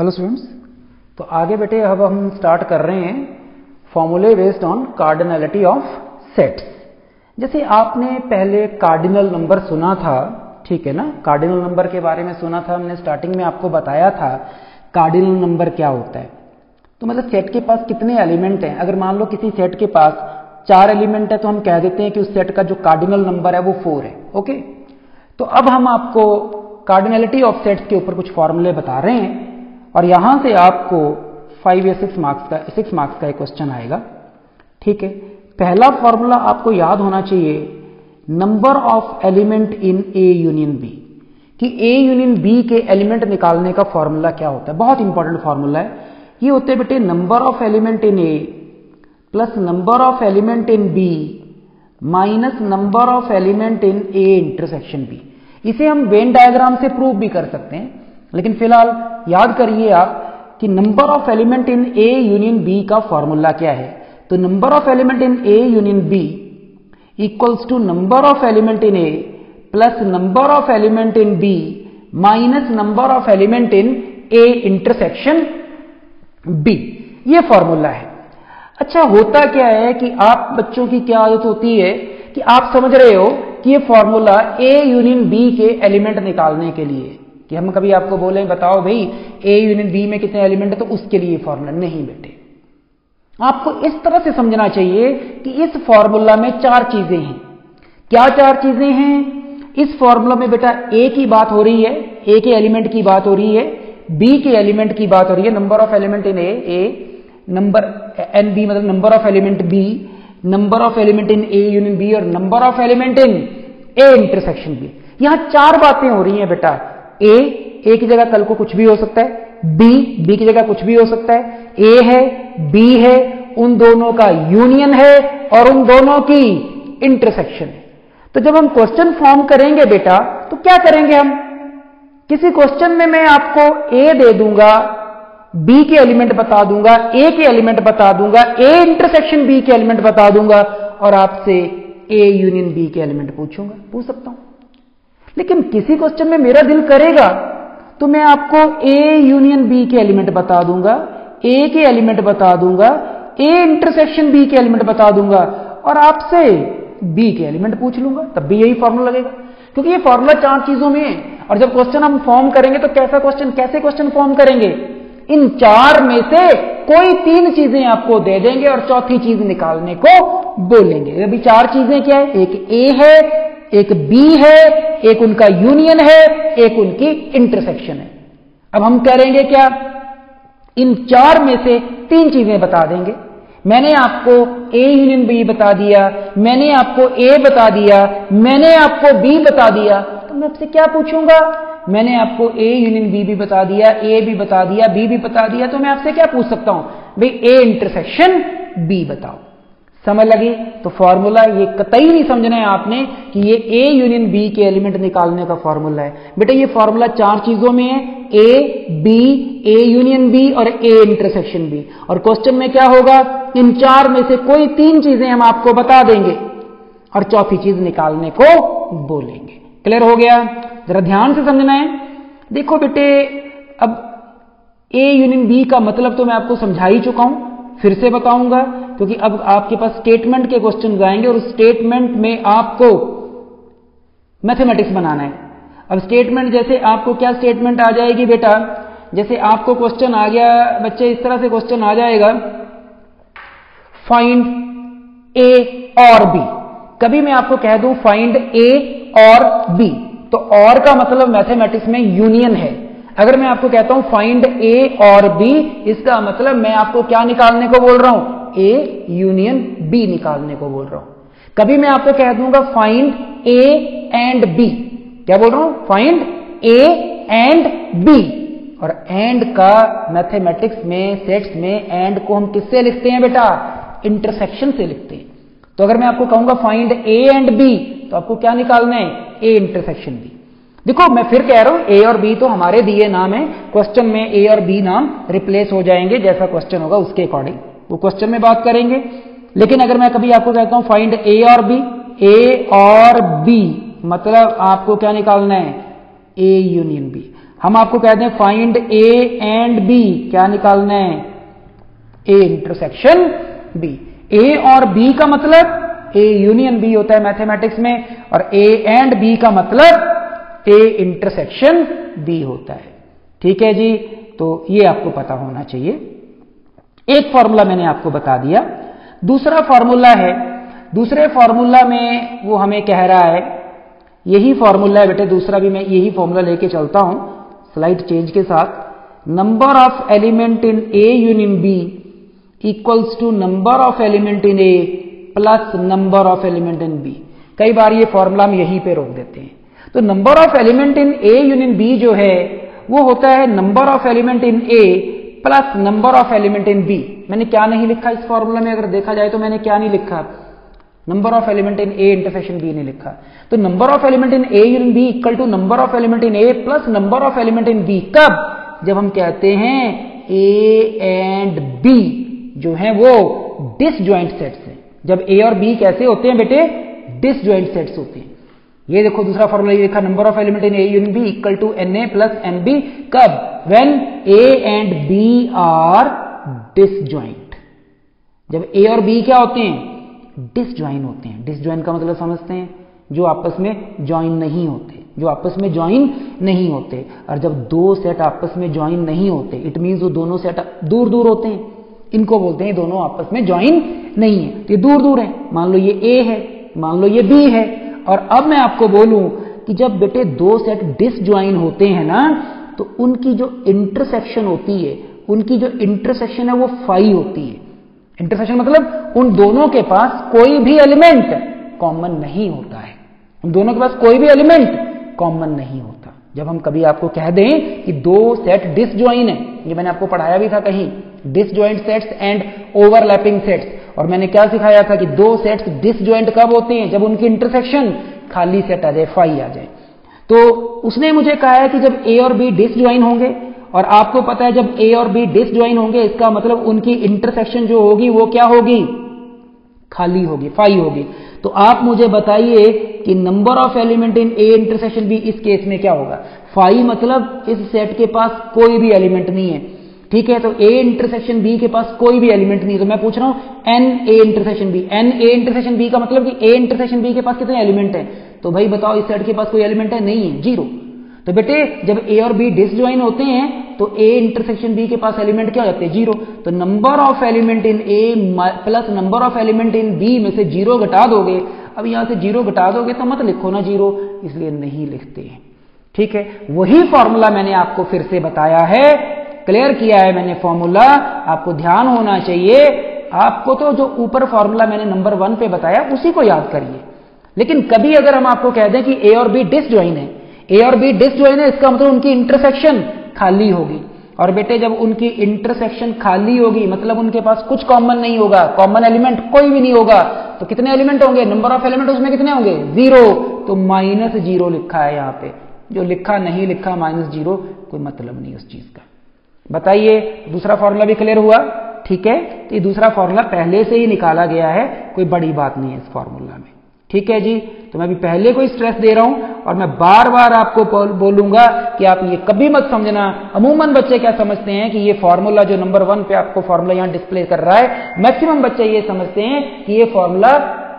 Hello students तो आगे बेटे, अब हम स्टार्ट कर रहे हैं फॉर्मूले based on cardinality of sets जैसे आपने पहले कार्डिनल नंबर सुना था, ठीक है ना? कार्डिनल नंबर के बारे में सुना था, हमने स्टार्टिंग में आपको बताया था कार्डिनल नंबर क्या होता है। तो मतलब सेट के पास कितने एलिमेंट हैं? अगर मान लो किसी सेट के पास चार एलिमेंट है तो हम कह देते हैं कि उस सेट का जो कार्डिनल नंबर है, वो फोर है ओके तो अब हम आपको कार्डिनलिटी ऑफ़ सेट्स के ऊपर कुछ फॉर्मूले बता रहे हैं। और यहाँ से आपको फाइव या सिक्स मार्क्स का सिक्स मार्क्स का एक क्वेश्चन आएगा। ठीक है? पहला फॉर्मूला आपको याद होना चाहिए number of element in A union B कि ए यूनियन बी के एलिमेंट निकालने का फॉर्मूला क्या होता है? बहुत इंपॉर्टेंट फॉर्मूला है। ये होते बेटे number of element in A plus number of element in B minus number of element in A intersection B इसे हम वेन डायग्राम से प्रूव भी कर सकते हैं। लेकिन फ़िलहाल याद करिए आप कि number of element in A union B का फॉर्मूला क्या है? तो number of element in A union B equals to number of element in A plus number of element in B minus number of element in A intersection B ये formula है। अच्छा होता क्या है कि आप बच्चों की क्या आदत होती है कि आप समझ रहे हो कि ये फॉर्मूला ए यूनियन बी के एलिमेंट निकालने के लिए कि हम कभी आपको बोले, बताओ भाई ए यूनियन बी में कितने एलिमेंट है तो उसके लिए फॉर्मूला नहीं बेटे आपको इस तरह से समझना चाहिए कि इस फॉर्मूला में चार चीज़ें हैं। क्या चार चीज़ें हैं? इस फॉर्मूला में बेटा ए की बात हो रही है ए के एलिमेंट की बात हो रही है बी के एलिमेंट की बात हो रही है number of element in A A number N B मतलब number of element B number of element in A union B और number of element in A intersection B यहाँ चार बातें हो रही हैं बेटा। ए ए की जगह कल को कुछ भी हो सकता है बी बी की जगह कुछ भी हो सकता है ए है बी है, उन दोनों का यूनियन है और उन दोनों की इंटरसेक्शन है। तो जब हम क्वेश्चन फॉर्म करेंगे बेटा तो क्या करेंगे हम? किसी क्वेश्चन में मैं आपको ए दे दूँगा बी के एलिमेंट बता दूँगा ए के एलिमेंट बता दूँगा ए इंटरसेक्शन बी के एलिमेंट बता दूँगा और आपसे ए यूनियन बी के एलिमेंट पूछूँगा। पूछ सकता हूँ? लेकिन किसी क्वेश्चन में मेरा दिल करेगा तो मैं आपको ए यूनियन बी के एलिमेंट बता दूँगा ए के एलिमेंट बता दूँगा ए इंटरसेक्शन बी के एलिमेंट बता दूँगा, और आपसे बी के एलिमेंट पूछ लूँगा, तब भी यही फॉर्मूला लगेगा। क्योंकि ये फॉर्मूला चार चीज़ों में है, और जब क्वेश्चन हम फॉर्म करेंगे तो कैसा क्वेश्चन कैसे क्वेश्चन फॉर्म करेंगे? इन चार में से कोई तीन चीज़ें आपको दे देंगे, और चौथी चीज़ निकालने को बोलेंगे। अभी चार चीज़ें क्या है? एक ए है एक बी है, एक उनका यूनियन है, एक उनकी इंटरसेक्शन है। अब हम करेंगे क्या? इन चार में से तीन चीज़ें बता देंगे। मैंने आपको ए यूनियन बी बता दिया, मैंने आपको ए बता दिया, मैंने आपको बी बता दिया। तो मैं आपसे क्या पूछूँगा? मैंने आपको ए यूनियन बी भी बता दिया ए भी बता दिया बी भी बता दिया तो मैं आपसे क्या पूछ सकता हूँ? भाई ए इंटरसेक्शन बी बताओ। समझ लगी? तो फॉर्मूला ये कतई नहीं समझना है आपने कि ये ए यूनियन बी के एलिमेंट निकालने का फॉर्मूला है। बेटा, ये फॉर्मूला चार चीज़ों में है। A B A union B और ए इंटरसेक्शन बी और क्वेश्चन में क्या होगा? इन चार में से कोई तीन चीज़ें हम आपको बता देंगे और चौथी चीज़ निकालने को बोलेंगे। क्लियर हो गया? जरा ध्यान से समझना है। देखो बेटे, अब ए यूनियन बी का मतलब तो मैं आपको समझा ही चुका हूँ। फिर से बताऊँगा। क्योंकि अब आपके पास स्टेटमेंट के क्वेश्चन आएँगे और स्टेटमेंट में आपको मैथमेटिक्स बनाना है। अब स्टेटमेंट जैसे आपको क्या स्टेटमेंट आ जाएगी बेटा? जैसे आपको क्वेश्चन आ गया, बच्चे इस तरह से क्वेश्चन आ जाएगा। फाइंड ए और बी कभी मैं आपको कह दूँ फाइंड ए और बी तो और का मतलब मैथमेटिक्स में यूनियन है। अगर मैं आपको कहता हूँ फाइंड ए और बी इसका मतलब मैं आपको क्या निकालने को बोल रहा हूँ? ए यूनियन बी निकालने को बोल रहा हूँ। कभी मैं आपको कह दूँगा फाइंड ए एंड बी क्या बोल रहा हूँ? फाइंड ए एंड बी और एंड का मैथमेटिक्स में सेट्स में एंड को हम किससे लिखते हैं बेटा? इंटरसेक्शन से लिखते हैं। तो अगर मैं आपको कहूँगा फाइंड ए एंड बी तो आपको क्या निकालना है? ए इंटरसेक्शन बी देखो, मैं फिर कह रहा हूँ ए और बी तो हमारे दिए नाम है। क्वेश्चन में ए और बी नाम रिप्लेस हो जाएँगे, जैसा क्वेश्चन होगा उसके अकॉर्डिंग वो क्वेश्चन में बात करेंगे। लेकिन अगर मैं कभी आपको कहता हूँ फाइंड ए और बी ए और बी मतलब आपको क्या निकालना है? ए यूनियन बी हम आपको कहते हैं फाइंड ए एंड बी क्या निकालना है? ए इंटरसेक्शन बी ए और बी का मतलब ए यूनियन बी होता है मैथमेटिक्स में, और ए एंड बी का मतलब ए इंटरसेक्शन बी होता है। ठीक है जी? तो ये आपको पता होना चाहिए। एक फॉर्मूला मैंने आपको बता दिया। दूसरा फॉर्मूला है, दूसरे फॉर्मूला में वो हमें कह रहा है, यही फॉर्मूला है बेटे, दूसरा भी मैं यही फॉर्मूला लेके चलता हूँ स्लाइड चेंज के साथ। Number of element in A union B equals to number of element in A plus number of element in B कई बार ये फॉर्मूला हम यहीं पे रोक देते हैं। तो number of element in A union B जो है, वो होता है number of element in A plus number of element in B मैंने क्या नहीं लिखा इस फॉर्मूला में? अगर देखा जाए तो मैंने क्या नहीं लिखा? Number of element in A intersection B ने लिखा। तो number of element in A in B equal to number of element in A plus number of element in B कब? जब हम कहते हैं ए एंड बी जो है वो डिसज्वाइंट सेट्स हैं। जब ए और बी कैसे होते हैं बेटे? डिसज्वाइंट सेट्स होते हैं। ये देखो दूसरा फॉर्मूला ये लिखा number of element in A union B equal to N A plus N B कब? When A and B are disjoint जब ए और बी क्या होते हैं? डिसज्वाइन होते हैं। डिसज्वाइन का मतलब समझते हैं, जो आपस में ज्वाइन नहीं होते, जो आपस में ज्वाइन नहीं होते। और जब दो सेट आपस में ज्वाइन नहीं होते इट मीन्स वो दोनों सेट दूर दूर होते हैं। इनको बोलते हैं दोनों आपस में ज्वाइन नहीं है। तो ये दूर दूर है। मान लो ये ए है, मान लो ये बी है। और अब मैं आपको बोलूँ कि जब बेटे दो सेट डिसज्वाइन होते हैं ना तो उनकी जो इंटरसेक्शन होती है, उनकी जो इंटरसेक्शन है वो फाई होती है। इंटरसेक्शन मतलब उन दोनों के पास कोई भी एलिमेंट कॉमन नहीं होता है। उन दोनों के पास कोई भी एलिमेंट कॉमन नहीं होता। जब हम कभी आपको कह दें कि दो सेट डिसज्वाइन है, ये मैंने आपको पढ़ाया भी था कहीं disjoint sets and overlapping sets और मैंने क्या सिखाया था कि दो सेट्स डिसज्वाइंट कब होते हैं? जब उनकी इंटरसेक्शन खाली सेट आ जाए फाई आ जाए। तो उसने मुझे कहा है कि जब ए और बी डिसज्वाइन होंगे, और आपको पता है जब ए और बी डिसज्वाइन होंगे, इसका मतलब उनकी इंटरसेक्शन जो होगी, वो क्या होगी? खाली होगी फाई होगी। तो आप मुझे बताइए कि number of element in A intersection B इस केस में क्या होगा? फाई मतलब इस सेट के पास कोई भी एलिमेंट नहीं है। ठीक है तो ए इंटरसेक्शन बी के पास कोई भी एलिमेंट नहीं तो मैं पूछ रहा हूँ N A intersection B N A intersection B का मतलब कि ए इंटरसेक्शन बी के पास कितने एलिमेंट है? तो भाई बताओ, इस सेट के पास कोई एलिमेंट है? नहीं है ज़ीरो तो बेटे, जब ए और बी डिसज्वाइन होते हैं तो ए इंटरसेक्शन बी के पास एलिमेंट क्या हो जाते हैं? ज़ीरो तो number of element in A plus number of element in B में से ज़ीरो घटा दोगे। अब यहाँ से ज़ीरो घटा दोगे तो मत लिखो ना ज़ीरो इसलिए नहीं लिखते। ठीक है? वही फॉर्मूला मैंने आपको फिर से बताया है। क्लियर किया है मैंने फॉर्मूला, आपको ध्यान होना चाहिए। आपको तो जो ऊपर फॉर्मूला मैंने नंबर वन पे बताया, उसी को याद करिए। लेकिन कभी अगर हम आपको कह दें कि ए और बी डिसज्वाइन है ए और बी डिसज्वाइन है, इसका मतलब उनकी इंटरसेक्शन खाली होगी। और बेटे, जब उनकी इंटरसेक्शन खाली होगी मतलब उनके पास कुछ कॉमन नहीं होगा कॉमन एलिमेंट कोई भी नहीं होगा तो कितने एलिमेंट होंगे? नंबर ऑफ़ एलिमेंट उसमें कितने होंगे? ज़ीरो तो माइनस ज़ीरो लिखा है यहाँ पे। जो लिखा नहीं लिखा माइनस ज़ीरो कोई मतलब नहीं उस चीज़ का। बताइए, दूसरा फॉर्मूला भी क्लियर हुआ? ठीक है तो ये दूसरा फॉर्मूला पहले से ही निकाला गया है, कोई बड़ी बात नहीं है इस फॉर्मूला में। ठीक है जी तो मैं अभी पहले को स्ट्रेस दे रहा हूँ, और मैं बार बार आपको बोलूँगा कि आप ये कभी मत समझना। अमूमन बच्चे क्या समझते हैं कि ये फॉर्मूला जो नंबर वन पे आपको फॉर्मूला यहाँ डिस्प्ले कर रहा है मैक्सिमम बच्चे ये समझते हैं कि ये फॉर्मूला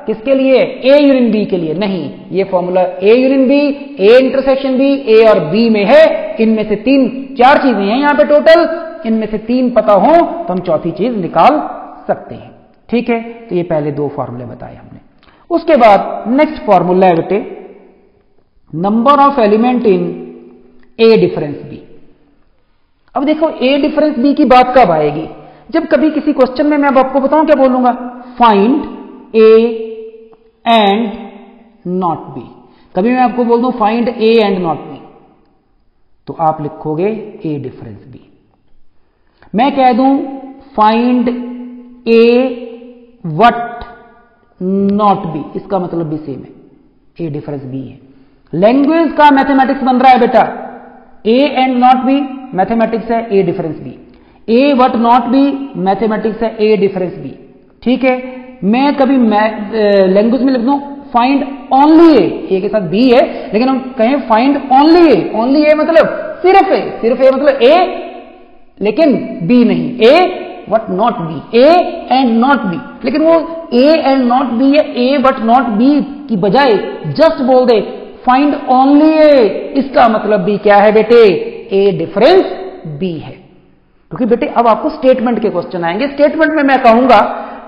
किसके लिए? ए यूनियन बी के लिए। नहीं, ये formula A union B A intersection B A और बी में है। इनमें से तीन, चार चीज़ें हैं यहाँ पे टोटल इनमें से तीन पता हो तो हम चौथी चीज़ निकाल सकते हैं। ठीक है? तो ये पहले दो फॉर्मूले बताए हमने। उसके बाद नेक्स्ट फॉर्मूला है बेटे number of element in A difference B अब देखो ए डिफरेंस बी की बात कब आएगी? जब कभी किसी क्वेश्चन में मैं अब आपको बताऊँ क्या बोलूँगा? Find A and not B कभी मैं आपको बोल दूँ find A and not B तो आप लिखोगे ए डिफरेंस बी मैं कह दूँ find A but not B इसका मतलब भी सेम है. ए डिफरेंस बी है. लैंग्वेज का मैथमेटिक्स बन रहा है बेटा. A and not B mathematics है A difference B A but not B mathematics है ए डिफरेंस बी ठीक है? मैं कभी लैंग्वेज में लिख दू? फाइंड ओनली ए ए के साथ बी है लेकिन हम कहें find only A only A मतलब सिर्फ़ ए सिर्फ़ ए मतलब ए लेकिन बी नहीं. A but not B A and not B लेकिन वो ए एंड नॉट बी या ए बट नॉट बी की बजाय जस्ट बोल दे फाइंड ओनली ए इसका मतलब भी क्या है बेटे? ए डिफरेंस बी है। क्योंकि बेटे, अब आपको स्टेटमेंट के क्वेश्चन आएँगे। स्टेटमेंट में मैं कहूँगा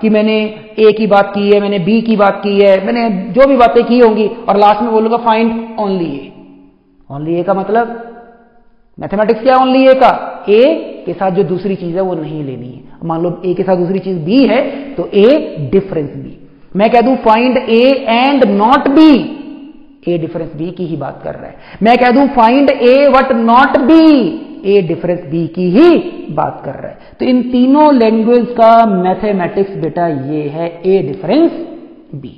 कि मैंने ए की बात की है, मैंने बी की बात की है, मैंने जो भी बातें की होंगी, और लास्ट में बोलूँगा find only A only A का मतलब? मैथमेटिक्स क्या ओनली ए का? ए के साथ जो दूसरी चीज़ है, वो नहीं लेनी है। मान लो ए के साथ दूसरी चीज़ बी है तो ए डिफरेंस बी मैं कह दू find A and not B A difference B की ही बात कर रहा है। मैं कह दू find A but not B A difference B की ही बात कर रहा है। तो इन तीनों लैंग्वेज का मैथमेटिक्स बेटा ये है ए डिफरेंस बी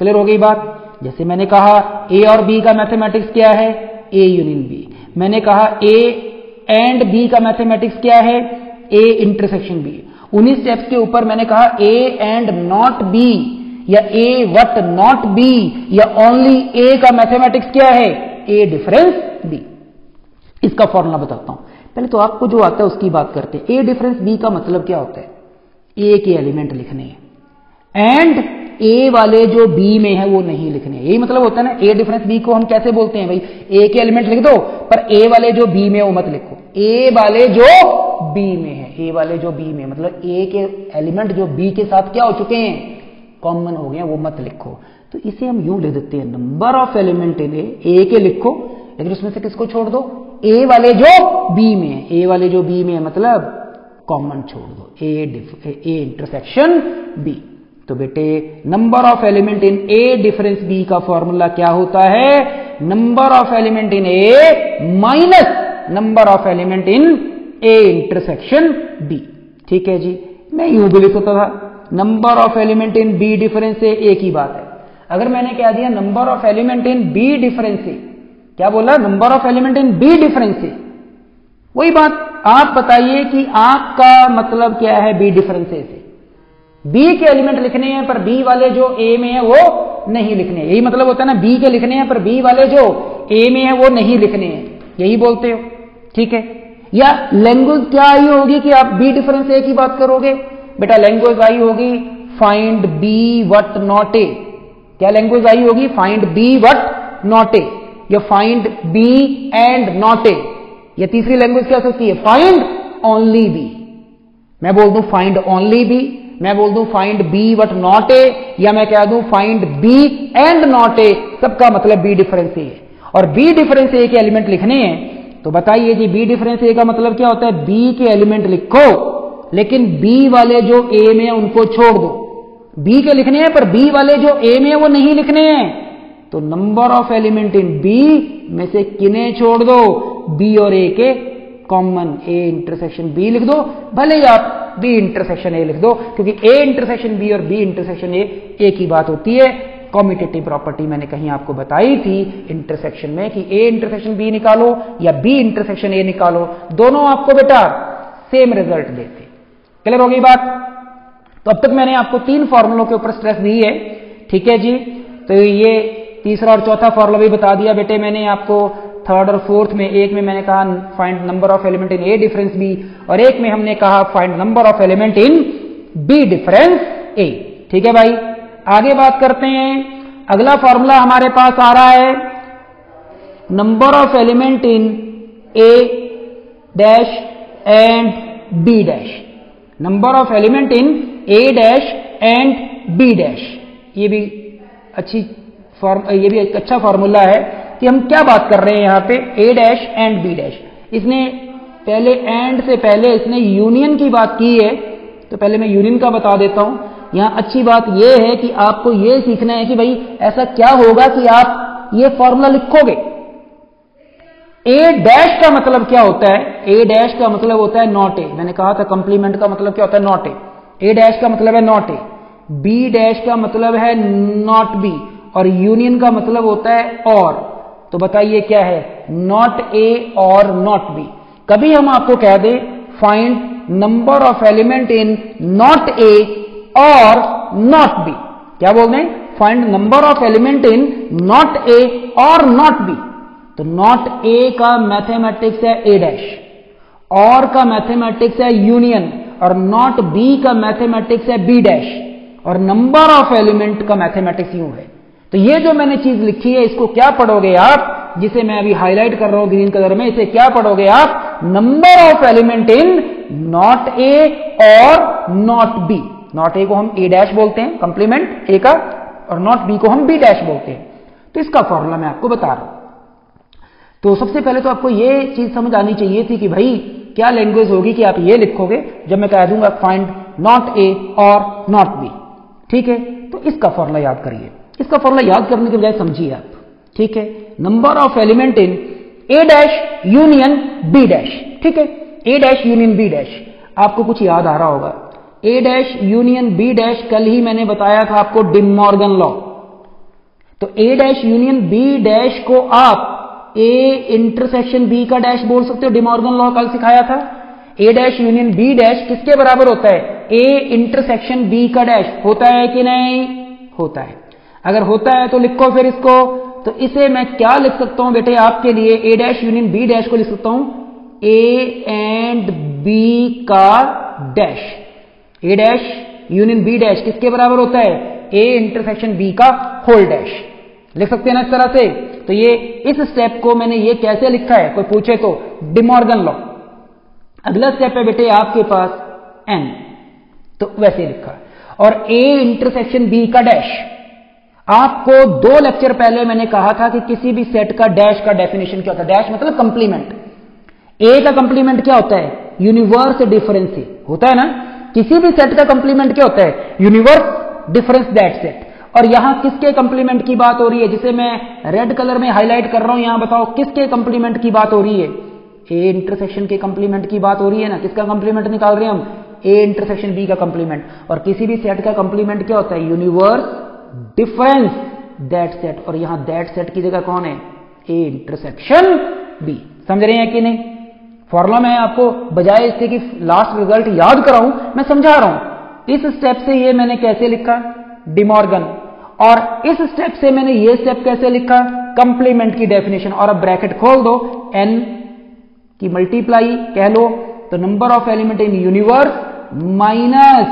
क्लियर हो गई बात? जैसे मैंने कहा ए और बी का मैथमेटिक्स क्या है? ए यूनियन बी मैंने कहा ए एंड बी का मैथमेटिक्स क्या है? ए इंटरसेक्शन बी उन्हीं स्टेप्स के ऊपर मैंने कहा ए एंड नॉट बी या ए वट नॉट बी या ओनली ए का मैथमेटिक्स क्या है? ए डिफरेंस बी इसका फॉर्मूला बताता हूँ। पहले तो आपको जो आता है उसकी बात करते हैं। ए डिफरेंस बी का मतलब क्या होता है? ए के एलिमेंट लिखने हैं। एंड ए वाले जो बी में है, वो नहीं लिखने यही मतलब होता है ना ए डिफरेंस बी को हम कैसे बोलते हैं भाई? ए के एलिमेंट लिख दो, पर ए वाले जो बी में वो मत लिखो। ए वाले जो बी में है ए वाले जो बी में मतलब ए के एलिमेंट जो बी के साथ क्या हो चुके हैं? कॉमन हो गए वो मत लिखो। तो इसे हम यूँ लिख देते हैं। Number of element in A के लिखो, लेकिन उसमें से किसको छोड़ दो? ए वाले जो बी में है, ए वाले जो बी में है मतलब कॉमन छोड़ दो ए ए इंटरसेक्शन बी तो बेटे number of element in A difference B का फॉर्मूला क्या होता है? Number of element in A minus number of element in A intersection B ठीक है जी? मैं यू भी लिख सकता था number of element in B difference A ही बात है। अगर मैंने कह दिया number of element in B difference से क्या बोला? Number of element in B difference से वही बात आप बताइए कि आपका मतलब क्या है बी डिफरेंस से? बी के एलिमेंट लिखने हैं, पर बी वाले जो ए में है, वो नहीं लिखने यही मतलब होता है ना बी के लिखने हैं, पर बी वाले जो ए में है, वो नहीं लिखने हैं। यही बोलते हो। ठीक है? या लैंग्वेज क्या आई होगी कि आप बी डिफरेंस ए की बात करोगे? बेटा लैंग्वेज आई होगी find B but not A क्या लैंग्वेज आई होगी? Find B but not A या find B and not A या तीसरी लैंग्वेज क्या सकती है? फाइंड ओनली बी मैं बोल दू फाइंड ओनली बी मैं बोल दूँ find B but not A या मैं कह दूँ find B and not A सबका मतलब बी डिफरेंस ए है। और बी डिफरेंस ए के एलिमेंट लिखने हैं तो बताइए जी बी डिफरेंस ए का मतलब क्या होता है? बी के एलिमेंट लिखो, लेकिन बी वाले जो ए में है, उनको छोड़ दो। बी के लिखने हैं, पर बी वाले जो ए में है, वो नहीं लिखने हैं। तो number of element in B में से किने छोड़ दो? बी और ए के कॉमन ए इंटरसेक्शन बी लिख दो। भले ही आप बी इंटरसेक्शन ए लिख दो, क्योंकि ए इंटरसेक्शन बी और बी इंटरसेक्शन ए एक ही बात होती है। कॉमिटेटिव प्रॉपर्टी मैंने कहीं आपको बताई थी इंटरसेक्शन में कि ए इंटरसेक्शन बी निकालो या बी इंटरसेक्शन ए निकालो। दोनों आपको बेटा सेम रिज़ल्ट देते। क्लियर हो गई बात? तो अब तक मैंने आपको तीन फॉर्मुलों के ऊपर स्ट्रेस दी है। ठीक है जी? तो ये तीसरा और चौथा फॉर्मूला भी बता दिया। बेटे, मैंने आपको थर्ड और फोर्थ में, एक में मैंने कहा find number of element in A difference B और एक में हमने कहा find number of element in B difference A ठीक है भाई? आगे बात करते हैं। अगला फॉर्मूला हमारे पास आ रहा है। Number of element in A dash and B dash number of element in A dash and B dash ये भी अच्छी फॉर्म, ये भी एक अच्छा फॉर्मूला है कि हम क्या बात कर रहे हैं यहाँ पे A dash and B dash इसने पहले एंड से पहले इसने यूनियन की बात की है तो पहले मैं यूनियन का बता देता हूँ। यहाँ अच्छी बात यह है कि आपको यह सीखना है कि भाई ऐसा क्या होगा कि आप ये फॉर्मूला लिखोगे। ए डैश का मतलब क्या होता है? ए डैश का मतलब होता है नॉट ए मैंने कहा था कंप्लीमेंट का मतलब क्या होता है? नॉट ए ए डैश का मतलब है नॉट ए बी डैश का मतलब है नॉट बी और यूनियन का मतलब होता है और। तो बताइए क्या है? नॉट ए और नॉट बी कभी हम आपको कह दें find number of element in not A और नॉट बी क्या बोल रहे find number of element in not A और नॉट बी तो नॉट ए का मैथमेटिक्स है ए डैश और का मैथमेटिक्स है यूनियन और नॉट बी का मैथमेटिक्स है बी डैश और नंबर ऑफ़ एलिमेंट का मैथमेटिक्स यू है। तो ये जो मैंने चीज़ लिखी है, इसको क्या पढ़ोगे आप? जिसे मैं अभी हाईलाइट कर रहा हूँ ग्रीन कलर में, इसे क्या पढ़ोगे आप? Number of element in not A और नॉट बी नॉट ए को हम ए डैश बोलते हैं कंप्लीमेंट ए का, और नॉट बी को हम बी डैश बोलते हैं। तो इसका फॉर्मूला मैं आपको बता रहा हूँ। तो सबसे पहले तो आपको ये चीज़ समझ आनी चाहिए थी कि भाई, क्या लैंग्वेज होगी कि आप ये लिखोगे? जब मैं कह दूँगा फाइंड नॉट ए और नॉट बी ठीक है? तो इसका फॉर्मूला याद करिए। इसका फॉर्मूला याद करने के बजाय समझिए आप। ठीक है? Number of element in A dash union B dash ठीक है? A dash union B dash आपको कुछ याद आ रहा होगा। A dash union B dash कल ही मैंने बताया था आपको डिमॉर्गन लॉ। तो A dash union B dash को आप ए इंटरसेक्शन बी का डैश बोल सकते हो डिमॉर्गन लॉ कल सिखाया था। A dash union B dash किसके बराबर होता है? ए इंटरसेक्शन बी का डैश होता है कि नहीं? होता है। अगर होता है तो लिखो फिर इसको। तो इसे मैं क्या लिख सकता हूँ बेटे आपके लिए? A dash union B dash को लिख सकता हूँ। ए एंड बी का dash A dash union B dash किसके बराबर होता है? ए इंटरसेक्शन बी का होल डैश लिख सकते हैं ना इस तरह से? तो ये इस स्टेप को मैंने ये कैसे लिखा है? कोई पूछे तो डिमॉर्गन लॉ अगला स्टेप है बेटे आपके पास एन तो वैसे लिखा। और ए इंटरसेक्शन बी का डैश आपको दो लेक्चर पहले मैंने कहा था कि किसी भी सेट का डैश का डेफिनेशन क्या होता है? डैश मतलब कंप्लीमेंट ए का कंप्लीमेंट क्या होता है? यूनिवर्स डिफरेंस होता है ना? किसी भी सेट का कंप्लीमेंट क्या होता है? यूनिवर्स डिफरेंस दैट सेट और यहाँ किसके कंप्लीमेंट की बात हो रही है? जिसे मैं रेड कलर में हाईलाइट कर रहा हूँ, यहाँ बताओ किसके कंप्लीमेंट की बात हो रही है? ए इंटरसेक्शन के कंप्लीमेंट की बात हो रही है ना? किसका कंप्लीमेंट निकाल रहे हैं हम? ए इंटरसेक्शन बी का कंप्लीमेंट और किसी भी सेट का कंप्लीमेंट क्या होता है? यूनिवर्स डिफरेंस दैट सेट और यहाँ दैट सेट की जगह कौन है? ए इंटरसेक्शन बी समझ रहे हैं कि नहीं? फॉर्मूला मैं आपको बजाय इसके कि लास्ट रिज़ल्ट याद कराऊं, मैं समझा रहा हूँ। इस स्टेप से ये मैंने कैसे लिखा? डिमॉर्गन और इस स्टेप से मैंने ये स्टेप कैसे लिखा? कंप्लीमेंट की डेफिनेशन और अब ब्रैकेट खोल दो। एन की मल्टीप्लाई कह लो तो number of element in universe minus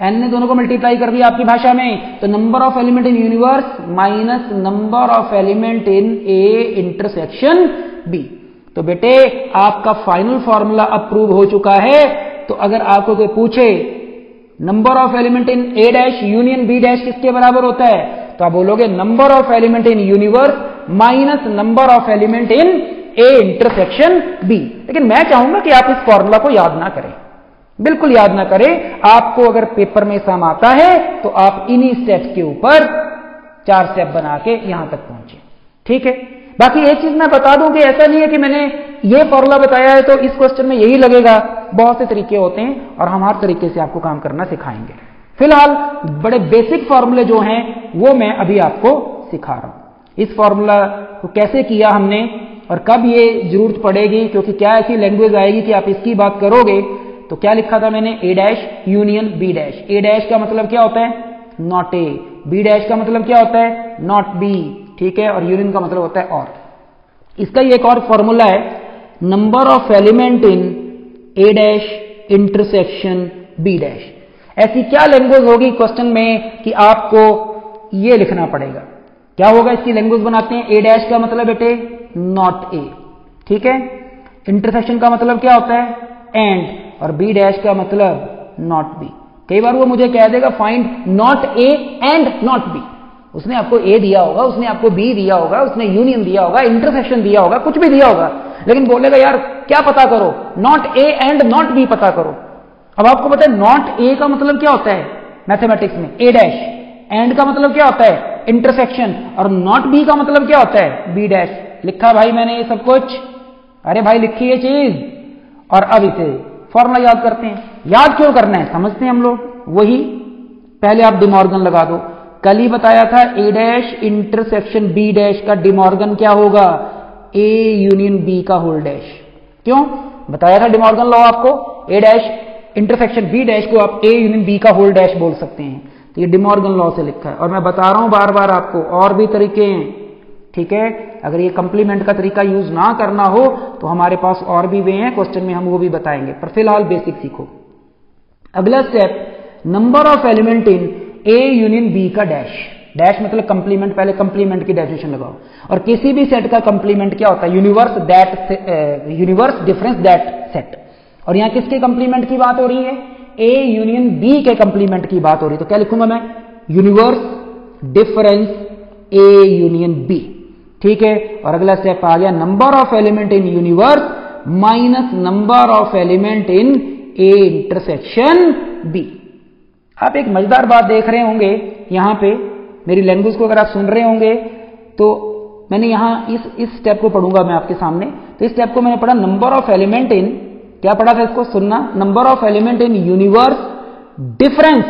N ने दोनों को मल्टीप्लाई कर दिया आपकी भाषा में तो number of element in universe minus number of element in A intersection B तो बेटे, आपका फाइनल फॉर्मूला अप्रूव हो चुका है तो अगर आपको कोई पूछे number of element in A dash union B dash किसके बराबर होता है? तो आप बोलोगे number of element in universe minus number of element in A intersection B लेकिन मैं चाहूँगा कि आप इस फॉर्मूला को याद ना करें। बिल्कुल याद ना करें, आपको अगर पेपर में सम आता है तो आप इन्हीं स्टेप्स के ऊपर चार स्टेप बना के यहाँ तक पहुँचे। ठीक है? बाकी एक चीज़ मैं बता दूँ कि ऐसा नहीं है कि मैंने ये फॉर्मूला बताया है तो इस क्वेश्चन में यही लगेगा। बहुत से तरीके होते हैं और हम हर तरीके से आपको काम करना सिखाएँगे। फ़िलहाल बड़े बेसिक फॉर्मूले जो हैं, वो मैं अभी आपको सिखा रहा हूँ। इस फॉर्मूला को कैसे किया हमने और कब ये ज़रूरत पड़ेगी, क्योंकि क्या ऐसी लैंग्वेज आएगी कि आप इसकी बात करोगे तो क्या लिखा था मैंने? A dash union B dash A dash का मतलब क्या होता है? नॉट ए बी डैश का मतलब क्या होता है? नॉट बी ठीक है? और यूनियन का मतलब होता है और इसका एक और फॉर्मूला है. Number of element in A dash intersection B dash ऐसी क्या लैंग्वेज होगी क्वेश्चन में कि आपको ये लिखना पड़ेगा? क्या होगा इसकी लैंग्वेज बनाते हैं? ए डैश का मतलब बेटे नॉट ए ठीक है? इंटरसेक्शन का मतलब क्या होता है? एंड और बी डैश का मतलब नॉट बी कई बार वो मुझे कह देगा find not A and not B उसने आपको ए दिया होगा, उसने आपको बी दिया होगा, उसने यूनियन दिया होगा इंटरसेक्शन दिया होगा, कुछ भी दिया होगा। लेकिन बोलेगा, यार, क्या पता करो? Not A and not B पता करो. अब आपको पता है नॉट ए का मतलब क्या होता है? मैथमेटिक्स में ए डैश एंड का मतलब क्या होता है? इंटरसेक्शन और नॉट बी का मतलब क्या होता है? बी डैश लिखा, भाई, मैंने ये सब कुछ अरे, भाई, लिखी ये चीज़। और अब इसे फॉर्मूला याद करते हैं। याद क्यों करना है? समझते हैं हम लोग? वही, पहले आप डिमॉर्गन लगा दो। कल ही बताया था A dash intersection B dash का डिमॉर्गन क्या होगा? ए यूनियन बी का होल डैश क्यों? बताया था डिमॉर्गन लॉ आपको? A dash intersection B dash को आप ए यूनियन बी का होल डैश बोल सकते हैं। तो ये डिमॉर्गन लॉ से लिखा है। और मैं बता रहा हूँ बार बार आपको, और भी तरीके हैं। ठीक है? अगर ये कंप्लीमेंट का तरीका यूज़ ना करना हो तो हमारे पास और भी वे हैं क्वेश्चन में हम वो भी बताएँगे। पर फ़िलहाल बेसिक सीखो। अगला step number of element in A union B का डैश डैश मतलब कंप्लीमेंट पहले कंप्लीमेंट की डेफिनेशन लगाओ। और किसी भी सेट का कंप्लीमेंट क्या होता है? Universe that universe difference that set और यहाँ किसके कंप्लीमेंट की बात हो रही है? ए यूनियन बी के कंप्लीमेंट की बात हो रही है। तो क्या लिखूँगा मैं? Universe difference A union B ठीक है? और अगला स्टेप आ गया number of element in universe minus number of element in A intersection B आप एक मज़ेदार बात देख रहे होंगे यहाँ पे, मेरी लैंग्वेज को अगर आप सुन रहे होंगे तो मैंने यहाँ इस इस स्टेप को पढ़ूँगा मैं आपके सामने। तो इस स्टेप को मैंने पढ़ा नंबर ऑफ़ एलिमेंट इन क्या पढ़ा था इसको? सुनना। Number of element in universe difference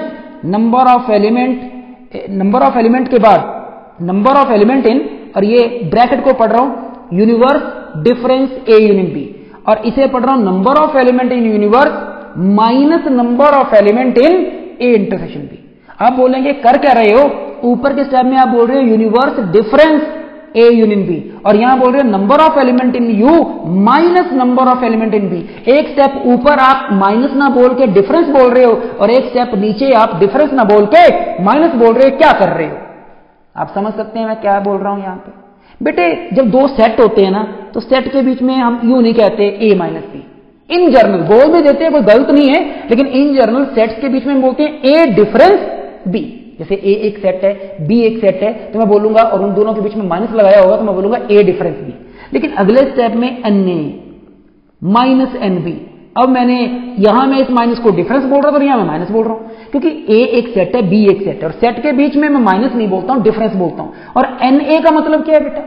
number of element number of element के बाद नंबर ऑफ़ एलिमेंट इन और ये ब्रैकेट को पढ़ रहा हूँ universe difference A unit B और इसे पढ़ रहा हूँ number of element in universe minus number of element in A intersection B आप बोलेंगे, कर क्या रहे हो? ऊपर के स्टेप में आप बोल रहे हो universe difference A union B और यहाँ बोल रहे हो number of element in U minus number of element in B एक स्टेप ऊपर आप माइनस ना बोल के डिफरेंस बोल रहे हो, और एक स्टेप नीचे आप डिफरेंस ना बोल के माइनस बोल रहे हो, क्या कर रहे हो? आप समझ सकते हैं मैं क्या बोल रहा हूँ यहाँ पे। बेटे, जब दो सेट होते हैं ना तो सेट के बीच में हम यू नहीं कहते A minus B in general बोल भी देते हैं कोई गलत नहीं है, लेकिन इन जर्नल सेट्स के बीच में बोलते हैं ए डिफरेंस बी जैसे ए एक सेट है बी एक सेट है तो मैं बोलूँगा, और उन दोनों के बीच में माइनस लगाया होगा तो मैं बोलूँगा ए डिफरेंस बी लेकिन अगले स्टेप में N A minus N B अब मैंने यहाँ मैं इस माइनस को डिफरेंस बोल रहा हूँ और यहाँ मैं माइनस बोल रहा हूँ। क्योंकि ए एक सेट है बी एक सेट है, और सेट के बीच में मैं माइनस नहीं बोलता हूँ डिफरेंस बोलता हूँ। और एन ए का मतलब क्या है बेटा?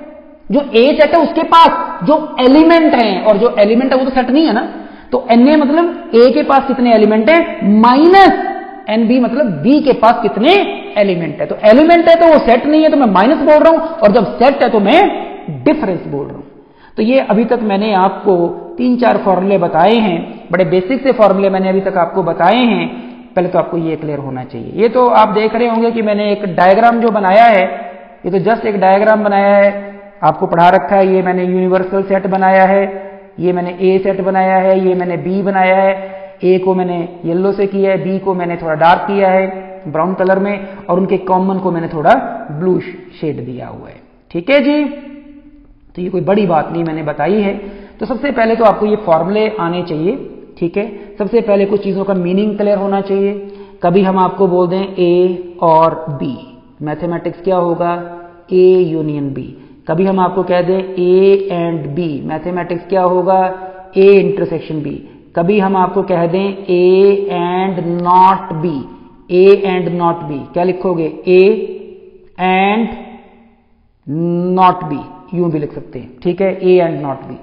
जो ए सेट है उसके पास जो एलिमेंट है, और जो एलिमेंट है वो तो सेट नहीं है ना? तो एन ए मतलब ए के पास कितने एलिमेंट है? माइनस एन बी मतलब बी के पास कितने एलिमेंट है? तो एलिमेंट है तो वो सेट नहीं है तो मैं माइनस बोल रहा हूँ, और जब सेट है तो मैं डिफरेंस बोल रहा हूँ। तो ये अभी तक मैंने आपको तीन चार फॉर्मूले बताए हैं, बड़े बेसिक से फॉर्मूले मैंने अभी तक आपको बताए हैं, पहले तो आपको ये क्लियर होना चाहिए। ये तो आप देख रहे होंगे कि मैंने एक डायग्राम जो बनाया है, ये तो जस्ट एक डायग्राम बनाया है, आपको पढ़ा रखा है, ये मैंने यूनिवर्सल सेट बनाया है, ये मैंने ए सेट बनाया है, ये मैंने बी बनाया है ए को मैंने येल्लो से किया है बी को मैंने थोड़ा डार्क किया है ब्राउन कलर में, और उनके कॉमन को मैंने थोड़ा ब्लू शेड दिया हुआ है। ठीक है जी? तो ये कोई बड़ी बात नहीं मैंने बताई है। तो सबसे पहले तो आपको ये फॉर्मूले आने चाहिए, ठीक है? सबसे पहले कुछ चीज़ों का मीनिंग क्लियर होना चाहिए। कभी हम आपको बोल दें ए और बी मैथमेटिक्स क्या होगा? ए यूनियन बी कभी हम आपको कह दें ए एंड बी मैथमेटिक्स क्या होगा? ए इंटरसेक्शन बी कभी हम आपको कह दें A and not B A and not B क्या लिखोगे? ए एंड नॉट बी यूँ भी लिख सकते हैं, ठीक है? ए एंड नॉट बी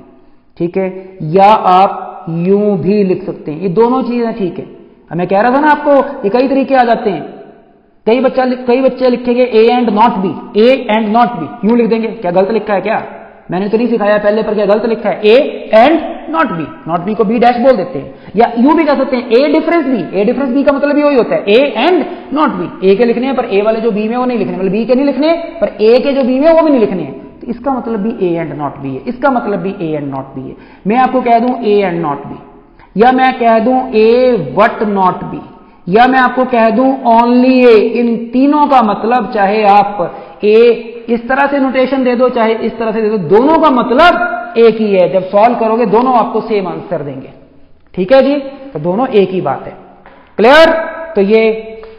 ठीक है? या आप यूँ भी लिख सकते हैं। ये दोनों चीज़ें ठीक है। मैं कह रहा था ना आपको, ये कई तरीके आ जाते हैं। कई बच्चा कई बच्चे लिखेंगे A and not B A and not B यूँ लिख देंगे, क्या गलत लिखा है क्या? मैंने तो नहीं सिखाया पहले, पर क्या गलत लिखा है? A and not B not B को बी डैश बोल देते हैं। या यू भी कह सकते हैं A difference B A difference B का मतलब यही होता है। A and not B A के लिखने हैं, पर ए वाले जो बी में वो नहीं लिखने। मतलब बी के नहीं लिखने, पर ए के जो बी में वो भी नहीं लिखने हैं। तो इसका मतलब भी ए एंड नॉट बी है। इसका मतलब भी ए एंड नॉट बी है। मैं आपको कह दूँ ए एंड नॉट बी या मैं कह दूँ ए वट नॉट बी या मैं आपको कह दूँ ओनली ए इन तीनों का मतलब चाहे आप ए इस तरह से नोटेशन दे दो, चाहे इस तरह से दे दो, दोनों का मतलब एक ही है। जब सॉल्व करोगे, दोनों आपको सेम आंसर देंगे। ठीक है जी? तो दोनों एक ही बात है। क्लियर तो ये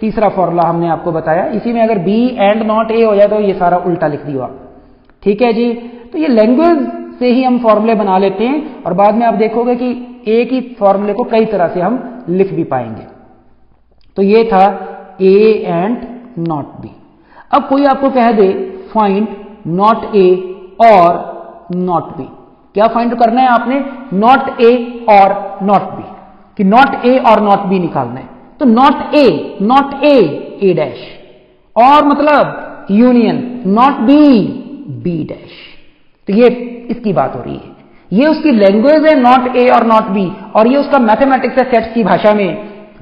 तीसरा फॉर्मूला हमने आपको बताया। इसी में अगर बी एंड नॉट ए हो जाए तो ये सारा उल्टा लिख दियो। आप ठीक है जी? तो ये लैंग्वेज से ही हम फॉर्मूले बना लेते हैं और बाद में आप देखोगे कि एक ही फॉर्मूले को कई तरह से हम लिख भी पाएँगे। तो ये था ए एंड नॉट बी अब कोई आपको कह दे फाइंड नॉट ए और नॉट बी क्या फाइंड करना है आपने? नॉट ए और नॉट बी कि नॉट ए और नॉट बी निकालना है। तो not A not A A dash और मतलब union not B B dash तो ये इसकी बात हो रही है। ये उसकी लैंग्वेज है नॉट ए और नॉट बी और ये उसका मैथमेटिक्स है सेट्स की भाषा में।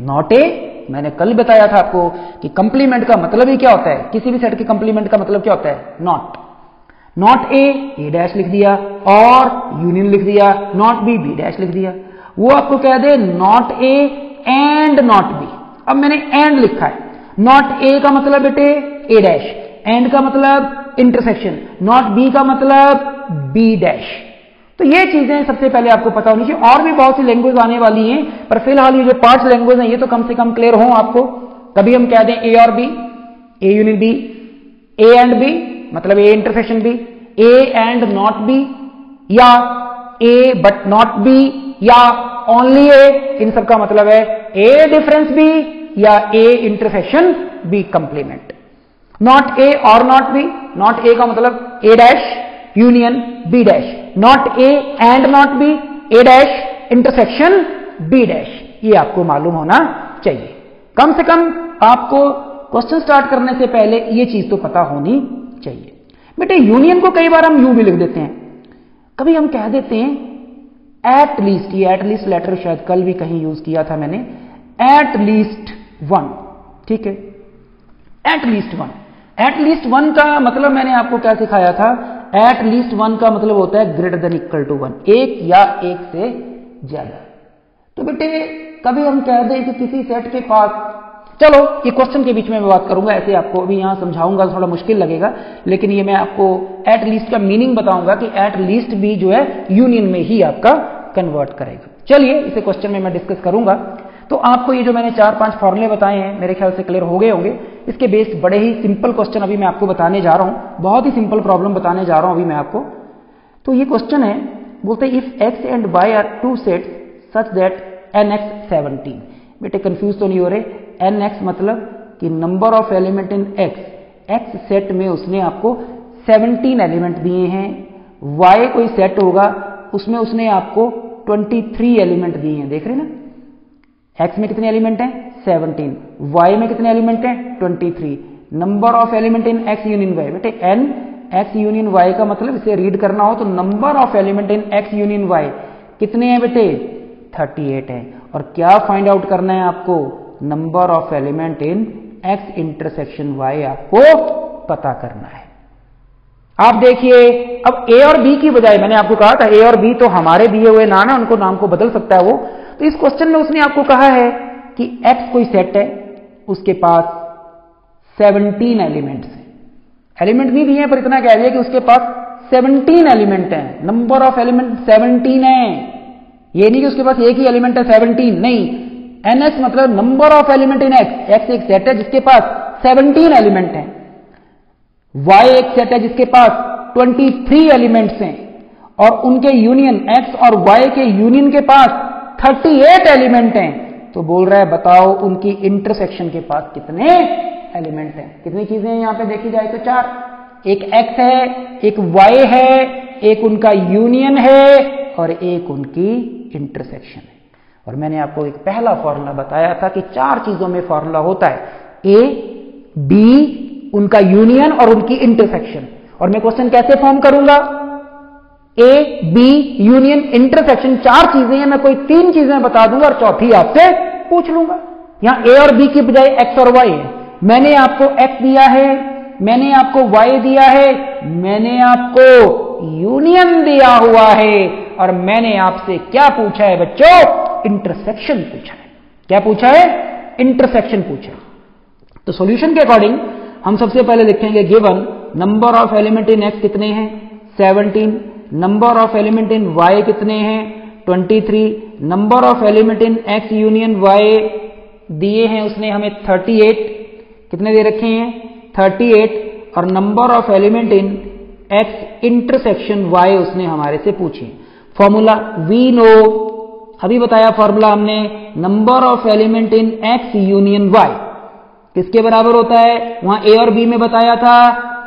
नॉट ए मैंने कल बताया था आपको कि कंप्लीमेंट का मतलब ही क्या होता है। किसी भी सेट के कंप्लीमेंट का मतलब क्या होता है? Not not A A dash लिख दिया। और यूनियन लिख दिया। नॉट बी बी डैश लिख दिया। वो आपको कह दे not A and not B अब मैंने एंड लिखा है। नॉट ए का मतलब बेटे ए डैश एंड का मतलब इंटरसेक्शन नॉट बी का मतलब बी डैश तो ये चीज़ें सबसे पहले आपको पता होनी चाहिए। और भी बहुत सी लैंग्वेज आने वाली हैं, पर फ़िलहाल ये जो पाँच लैंग्वेज हैं, ये तो कम से कम क्लियर हो आपको। कभी हम कह दें ए और B A unit B A and B मतलब A intersection B A and not B या ए बट नॉट बी या ओनली ए इन सब का मतलब है ए डिफरेंस बी या A intersection B complement not A और नॉट बी नॉट ए का मतलब A dash union B dash not A and not B A dash intersection B dash ये आपको मालूम होना चाहिए। कम से कम आपको क्वेश्चन स्टार्ट करने से पहले ये चीज़ तो पता होनी चाहिए। बेटे यूनियन को कई बार हम यू भी लिख देते हैं। कभी हम कह देते हैं एट लीस्ट ये एट लीस्ट लेटर शायद कल भी कहीं यूज़ किया था मैंने। एट लीस्ट वन ठीक है? At least one at least one का मतलब मैंने आपको क्या सिखाया था? एट लीस्ट वन का मतलब होता है greater than equal to one एक या एक से ज़्यादा। तो बेटे, कभी हम कह दें कि किसी सेट के पास चलो, ये क्वेश्चन के बीच में मैं बात करूँगा, ऐसे आपको अभी यहाँ समझाऊँगा, थोड़ा मुश्किल लगेगा, लेकिन ये मैं आपको एट लीस्ट का मीनिंग बताऊँगा कि एट लीस्ट भी जो है यूनियन में ही आपका कन्वर्ट करेगा। चलिए, इसे क्वेश्चन में मैं डिस्कस करूँगा। तो आपको ये जो मैंने चार पाँच फॉर्मुले बताए हैं, मेरे ख्याल से क्लियर हो गए होंगे। इसके बेस्ड बड़े ही सिंपल क्वेश्चन अभी मैं आपको बताने जा रहा हूँ। बहुत ही सिंपल प्रॉब्लम बताने जा रहा हूँ अभी मैं आपको। तो ये क्वेश्चन है, बोलते if X and Y are two set such that N X seventeen बेटे कंफ्यूज तो नहीं हो रहे। एन एक्स मतलब कि number of element in X X set में उसने आपको 17 एलिमेंट दिए हैं। वाई कोई सेट होगा, उसमें उसने आपको 23 एलिमेंट दिए हैं। देख रहे ना? एक्स में कितने एलिमेंट हैं? 17 वाई में कितने एलिमेंट हैं? 23 number of element in X union Y बेटे एन एक्स यूनियन वाई का मतलब इसे रीड करना हो तो number of element in X union Y कितने हैं बेटे? 38 है. और क्या फाइंड आउट करना है आपको? Number of element in X intersection Y आपको पता करना है। आप देखिए, अब ए और बी की बजाय मैंने आपको कहा था ए और बी तो हमारे दिए हुए नाम है, उनको नाम को बदल सकता है वो। तो इस क्वेश्चन में उसने आपको कहा है कि एक्स कोई सेट है, उसके पास 17 एलिमेंट्स हैं। एलिमेंट नहीं दिए पर इतना कह दिया कि उसके पास 17 एलिमेंट हैं। नंबर ऑफ़ एलिमेंट 17 है। ये नहीं कि उसके पास एक ही एलिमेंट है 17 नहीं। एनएस मतलब number of element in X X एक सेट है जिसके पास 17 एलिमेंट हैं। वाई एक सेट है जिसके पास 23 एलिमेंट्स हैं। और उनके यूनियन एक्स और वाई के यूनियन के पास 38 एलिमेंट हैं तो बोल रहा है, बताओ उनकी इंटरसेक्शन के पास कितने एलिमेंट हैं। कितनी चीज़ें हैं यहाँ पे देखी जाए तो चार। एक एक्स है, एक वाई है, एक उनका यूनियन है और एक उनकी इंटरसेक्शन है। और मैंने आपको एक पहला फॉर्मूला बताया था कि चार चीज़ों में फॉर्मूला होता है। ए बी उनका यूनियन और उनकी इंटरसेक्शन और मैं क्वेश्चन कैसे फॉर्म करूँगा? ए बी यूनियन इंटरसेक्शन चार चीज़ें हैं, मैं कोई तीन चीज़ें बता दूँगा और चौथी आपसे पूछ लूँगा। यहाँ ए और बी की बजाय एक्स और वाई है। मैंने आपको एक्स दिया है, मैंने आपको वाई दिया है, मैंने आपको यूनियन दिया हुआ है, और मैंने आपसे क्या पूछा है बच्चों? इंटरसेक्शन पूछा है। क्या पूछा है? इंटरसेक्शन पूछा है। तो सॉल्यूशन के अकॉर्डिंग हम सबसे पहले लिखेंगे given number of element in X कितने हैं? 17 number of element in Y कितने हैं? 23 number of element in X union Y दिए हैं उसने हमें 38 कितने दे रखे हैं? 38 और number of element in X intersection Y उसने हमारे से पूछे। फॉर्मूला वी नो अभी बताया फॉर्मूला हमने number of element in X union Y किसके बराबर होता है? वहाँ ए और बी में बताया था।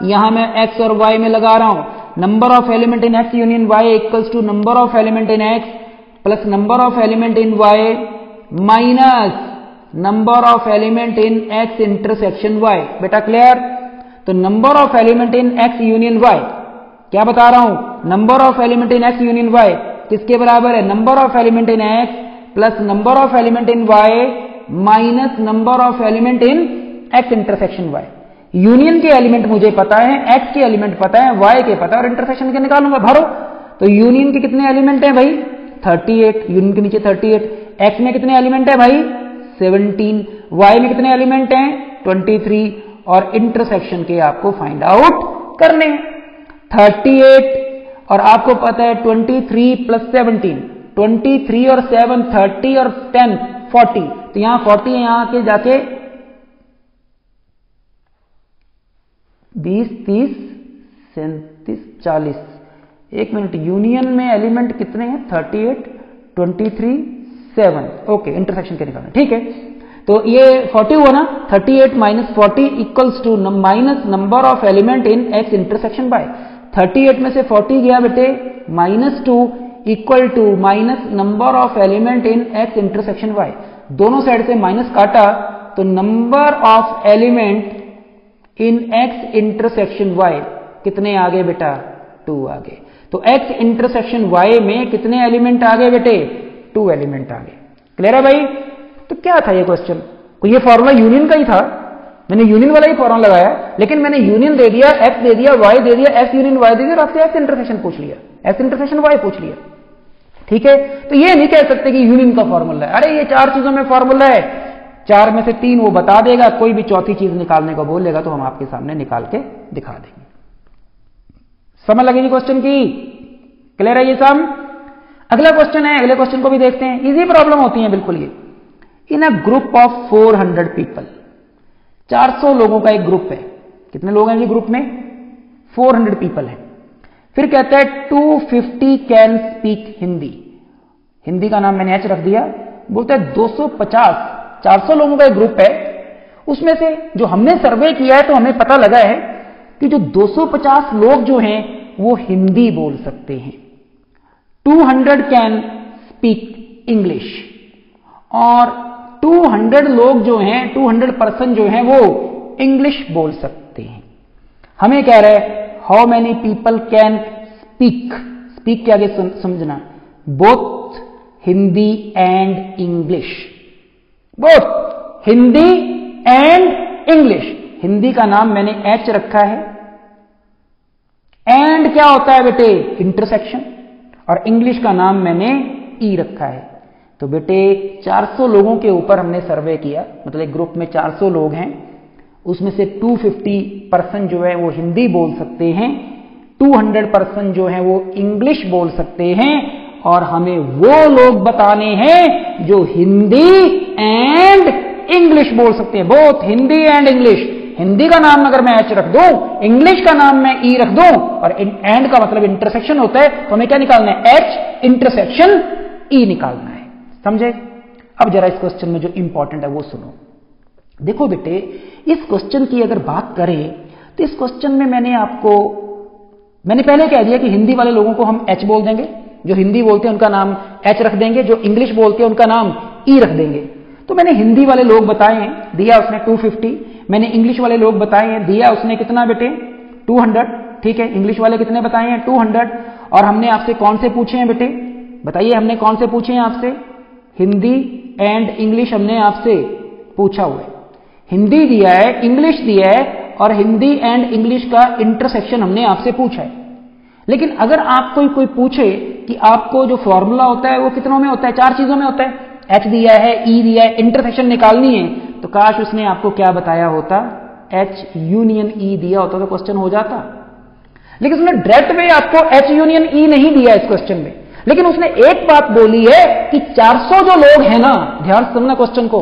यहाँ मैं एक्स और वाई में लगा रहा हूँ। Number of element in X union Y equals to number of element in X plus number of element in Y minus number of element in X intersection Y बेटा क्लियर तो number of element in X union Y क्या बता रहा हूँ? Number of element in X union Y किसके बराबर है? Number of element in X plus number of element in Y minus number of element in X intersection Y union के element मुझे पता है एक्स के एलिमेंट पता है वाई के पता है, और इंटरसेक्शन के निकालूँगा, भरो। तो यूनियन के कितने एलिमेंट हैं भाई? 38 यूनियन के नीचे 38 एक्स में कितने एलिमेंट है भाई? 17 वाई में कितने एलिमेंट हैं? 23 और इंटरसेक्शन के आपको फाइंड आउट करने 38 और आपको पता है 23 प्लस सेवनटीन ट्वेंटी थ्री और सेवन थर्टी और टेन फोर्टी तो यहाँ फोर्टी है, यहाँ के जाके बीस, तीस, सैंतीस, चालीस। एक मिनट, यूनियन में एलिमेंट कितने हैं? Thirty eight, twenty three, seven. Okay, intersection के निकालना। ठीक है। तो ये 40 हुआ ना? 38 eight minus forty equals to minus number of element in x intersection by. 38 में से 40 गया बेटे, minus two equal to minus number of element in x intersection y दोनों साइड से माइनस काटा तो number of element in x intersection y कितने आगे बेटा? टू आगे। तो एक्स इंटरसेक्शन वाई में कितने एलिमेंट आ गए बेटे? टू एलिमेंट आ गए क्लियर है भाई? तो क्या था ये क्वेश्चन ये फॉर्मूला यूनियन का ही था? मैंने यूनियन वाला ही फॉर्मूला लगाया, लेकिन मैंने यूनियन दे दिया एक्स दे दिया वाई दे दिया एक्स यूनियन वाई दे दिया, और आपसे एक्स इंटरसेक्शन पूछ लिया। एक्स इंटरसेक्शन वाई पूछ लिया। ठीक है? तो ये नहीं कह सकते कि यूनियन का फॉर्मूला है। अरे ये चार चीज़ों में फॉर्मूला है। चार में से तीन वो बता देगा, कोई भी चौथी चीज़ निकालने को बोलेगा तो हम आपके सामने निकाल के दिखा देंगे। समझ लगेगी क्वेश्चन की? क्लियर है ये सम अगला क्वेश्चन है, अगले क्वेश्चन को भी देखते हैं। इजी प्रॉब्लम होती है बिल्कुल ये। In a group of 400 people 400 लोगों का एक ग्रुप है। कितने लोग हैं ये ग्रुप में? 400 पीपल है। फिर कहता है 250 कैन स्पीक हिंदी हिंदी का नाम मैंने एच रख दिया। बोलता है 250 400 लोगों का एक ग्रुप है। उसमें से जो हमने सर्वे किया है तो हमें पता लगा है कि जो 250 लोग जो हैं, वो हिंदी बोल सकते हैं। 200 कैन स्पीक इंग्लिश। और 200 लोग जो हैं 200 पर्सन जो हैं, वो इंग्लिश बोल सकते हैं। हमें कह रहे हैं how many people can speak speak के आगे समझना। Both Hindi and English both Hindi and English Hindi का नाम मैंने एच रखा है। एंड क्या होता है बेटे? इंटरसेक्शन और इंग्लिश का नाम मैंने ई e रखा है। तो बेटे 400 लोगों के ऊपर हमने सर्वे किया। मतलब एक ग्रुप में 400 लोग हैं। उसमें से 250 परसेंट जो है वो हिंदी बोल सकते हैं। 200 परसेंट जो है वो इंग्लिश बोल सकते हैं। और हमें वो लोग बताने हैं जो हिंदी एंड इंग्लिश बोल सकते हैं। Both Hindi and English Hindi का नाम अगर मैं एच रख दू इंग्लिश का नाम मैं ई रख दू, और एंड का मतलब इंटरसेक्शन होता है तो हमें क्या निकालना है? एच इंटरसेक्शन ई निकालना है। समझे? अब जरा इस क्वेश्चन में जो इंपॉर्टेंट है वो सुनो। देखो बेटे, इस क्वेश्चन की अगर बात करें तो इस क्वेश्चन में मैंने आपको मैंने पहले कह दिया कि हिंदी वाले लोगों को हम एच बोल देंगे। जो हिंदी बोलते हैं उनका नाम एच रख देंगे, जो इंग्लिश बोलते हैं उनका नाम ई रख देंगे। तो मैंने हिंदी वाले लोग बताए हैं, दिया उसने 250 मैंने इंग्लिश वाले लोग बताए हैं, दिया उसने कितना बेटे? 200 ठीक है इंग्लिश वाले कितने बताए हैं? 200 और हमने आपसे कौन से पूछे हैं बेटे? बताइए, हमने कौन से पूछे हैं आपसे? हिंदी एंड इंग्लिश हमने आपसे पूछा हुआ है। हिंदी दिया है इंग्लिश दिया है, और हिंदी एंड इंग्लिश का इंटरसेक्शन हमने आपसे पूछा है। लेकिन अगर आप कोई कोई पूछे कि आपको जो फॉर्मूला होता है वो कितनों में होता है? चार चीज़ों में होता है। एच दिया है ई e दिया है इंटरसेक्शन निकालनी है। तो काश उसने आपको क्या बताया होता? एच यूनियन ई दिया होता तो क्वेश्चन हो जाता। लेकिन उसने डायरेक्ट में आपको एच यूनियन ई नहीं दिया इस क्वेश्चन में। लेकिन उसने एक बात बोली है कि 400 जो लोग हैं ना, ध्यान सुनना क्वेश्चन को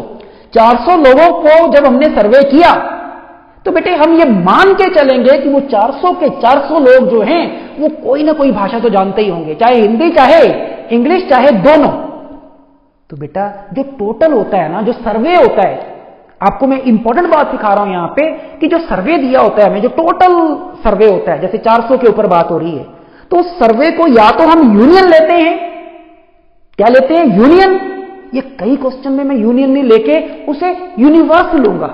400 लोगों को जब हमने सर्वे किया तो बेटे हम ये मान के चलेंगे कि वो 400 के 400 लोग जो हैं, वो कोई ना कोई भाषा तो जानते ही होंगे, चाहे हिंदी, चाहे इंग्लिश, चाहे दोनों। तो बेटा, जो टोटल होता है ना, जो सर्वे होता है, आपको मैं इंपॉर्टेंट बात सिखा रहा हूँ यहाँ पे कि जो सर्वे दिया होता है हमें, जो टोटल सर्वे होता है, जैसे 400 के ऊपर बात हो रही है तो उस सर्वे को या तो हम यूनियन लेते हैं। क्या लेते हैं? यूनियन ये कई क्वेश्चन में मैं यूनियन नहीं लेके उसे यूनिवर्स लूँगा।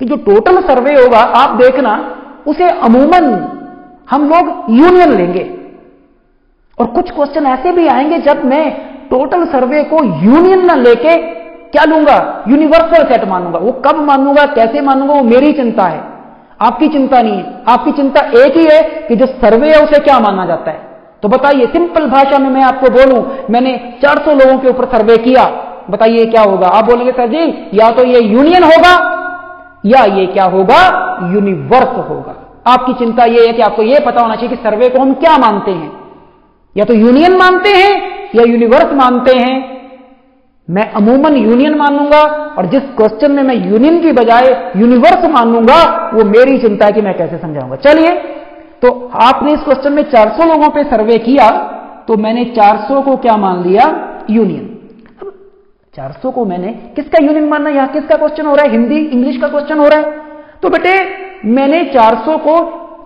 कि जो टोटल सर्वे होगा, आप देखना, उसे अमूमन हम लोग यूनियन लेंगे। और कुछ क्वेश्चन ऐसे भी आएँगे, जब मैं टोटल सर्वे को यूनियन ना लेके क्या लूँगा? यूनिवर्सल सेट मानूँगा। वो कब मानूँगा? कैसे मानूँगा? वो मेरी चिंता है। आपकी चिंता नहीं है। आपकी चिंता एक ही है कि जो सर्वे है, उसे क्या माना जाता है। तो बताइए सिंपल भाषा में मैं आपको बोलूँ, मैंने 400 लोगों के ऊपर सर्वे किया। बताइए, क्या होगा? आप बोलेंगे, सर जी, या तो ये यूनियन होगा या ये क्या होगा? यूनिवर्स होगा। आपकी चिंता ये है कि आपको ये पता होना चाहिए कि सर्वे को हम क्या मानते हैं। या तो यूनियन मानते हैं, या यूनिवर्स मानते हैं। मैं अमूमन यूनियन मानूँगा और जिस क्वेश्चन में मैं यूनियन की बजाय यूनिवर्स मानूँगा, वो मेरी चिंता है कि मैं कैसे समझाऊँगा। चलिए तो आपने इस क्वेश्चन में 400 लोगों पे सर्वे किया तो मैंने 400 को क्या मान लिया? यूनियन 400 को मैंने, किसका यूनियन मानना यहाँ किसका क्वेश्चन हो रहा है? हिंदी इंग्लिश का क्वेश्चन हो रहा है। तो बेटे, मैंने 400 को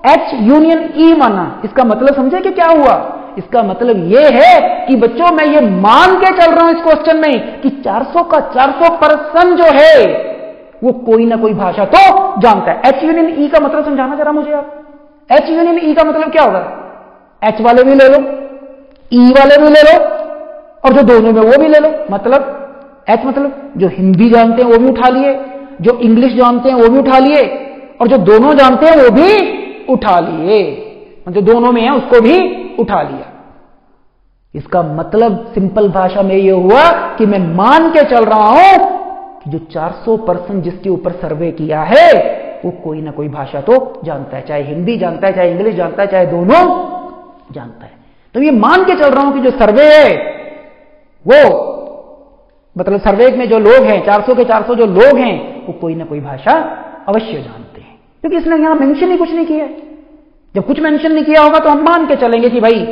एच यूनियन ई माना। इसका मतलब समझे कि क्या हुआ? इसका मतलब यह है कि बच्चों, मैं ये मान के चल रहा हूँ इस क्वेश्चन में कि 400 का 400 परसेंट जो है, वो कोई ना कोई भाषा तो जानता है। एच यूनियन ई का मतलब समझाना जरा मुझे आप। एच यूनियन ई का मतलब क्या होगा? एच वाले भी ले लो ई e वाले भी ले लो, और जो दोनों में वो भी ले लो। मतलब एच मतलब जो हिंदी जानते हैं वो भी उठा लिए, जो इंग्लिश जानते हैं वो भी उठा लिए, और जो दोनों जानते हैं वो भी उठा लिए। जो दोनों में है, उसको भी उठा लिया। इसका मतलब सिंपल भाषा में यह हुआ कि मैं मान के चल रहा हूँ कि जो 400 परसेंट जिसके ऊपर सर्वे किया है, वो कोई ना कोई भाषा तो जानता है। चाहे हिंदी जानता है, चाहे इंग्लिश जानता है, चाहे दोनों जानता है। तो ये मान के चल रहा हूँ कि जो सर्वे है, वो मतलब सर्वे में जो लोग हैं 400 के 400 जो लोग हैं, वो कोई ना कोई भाषा अवश्य जानते हैं। क्योंकि इसने यहाँ मेंशन ही कुछ नहीं किया जब कुछ मेंशन नहीं किया होगा तो हम मान के चलेंगे कि भाई,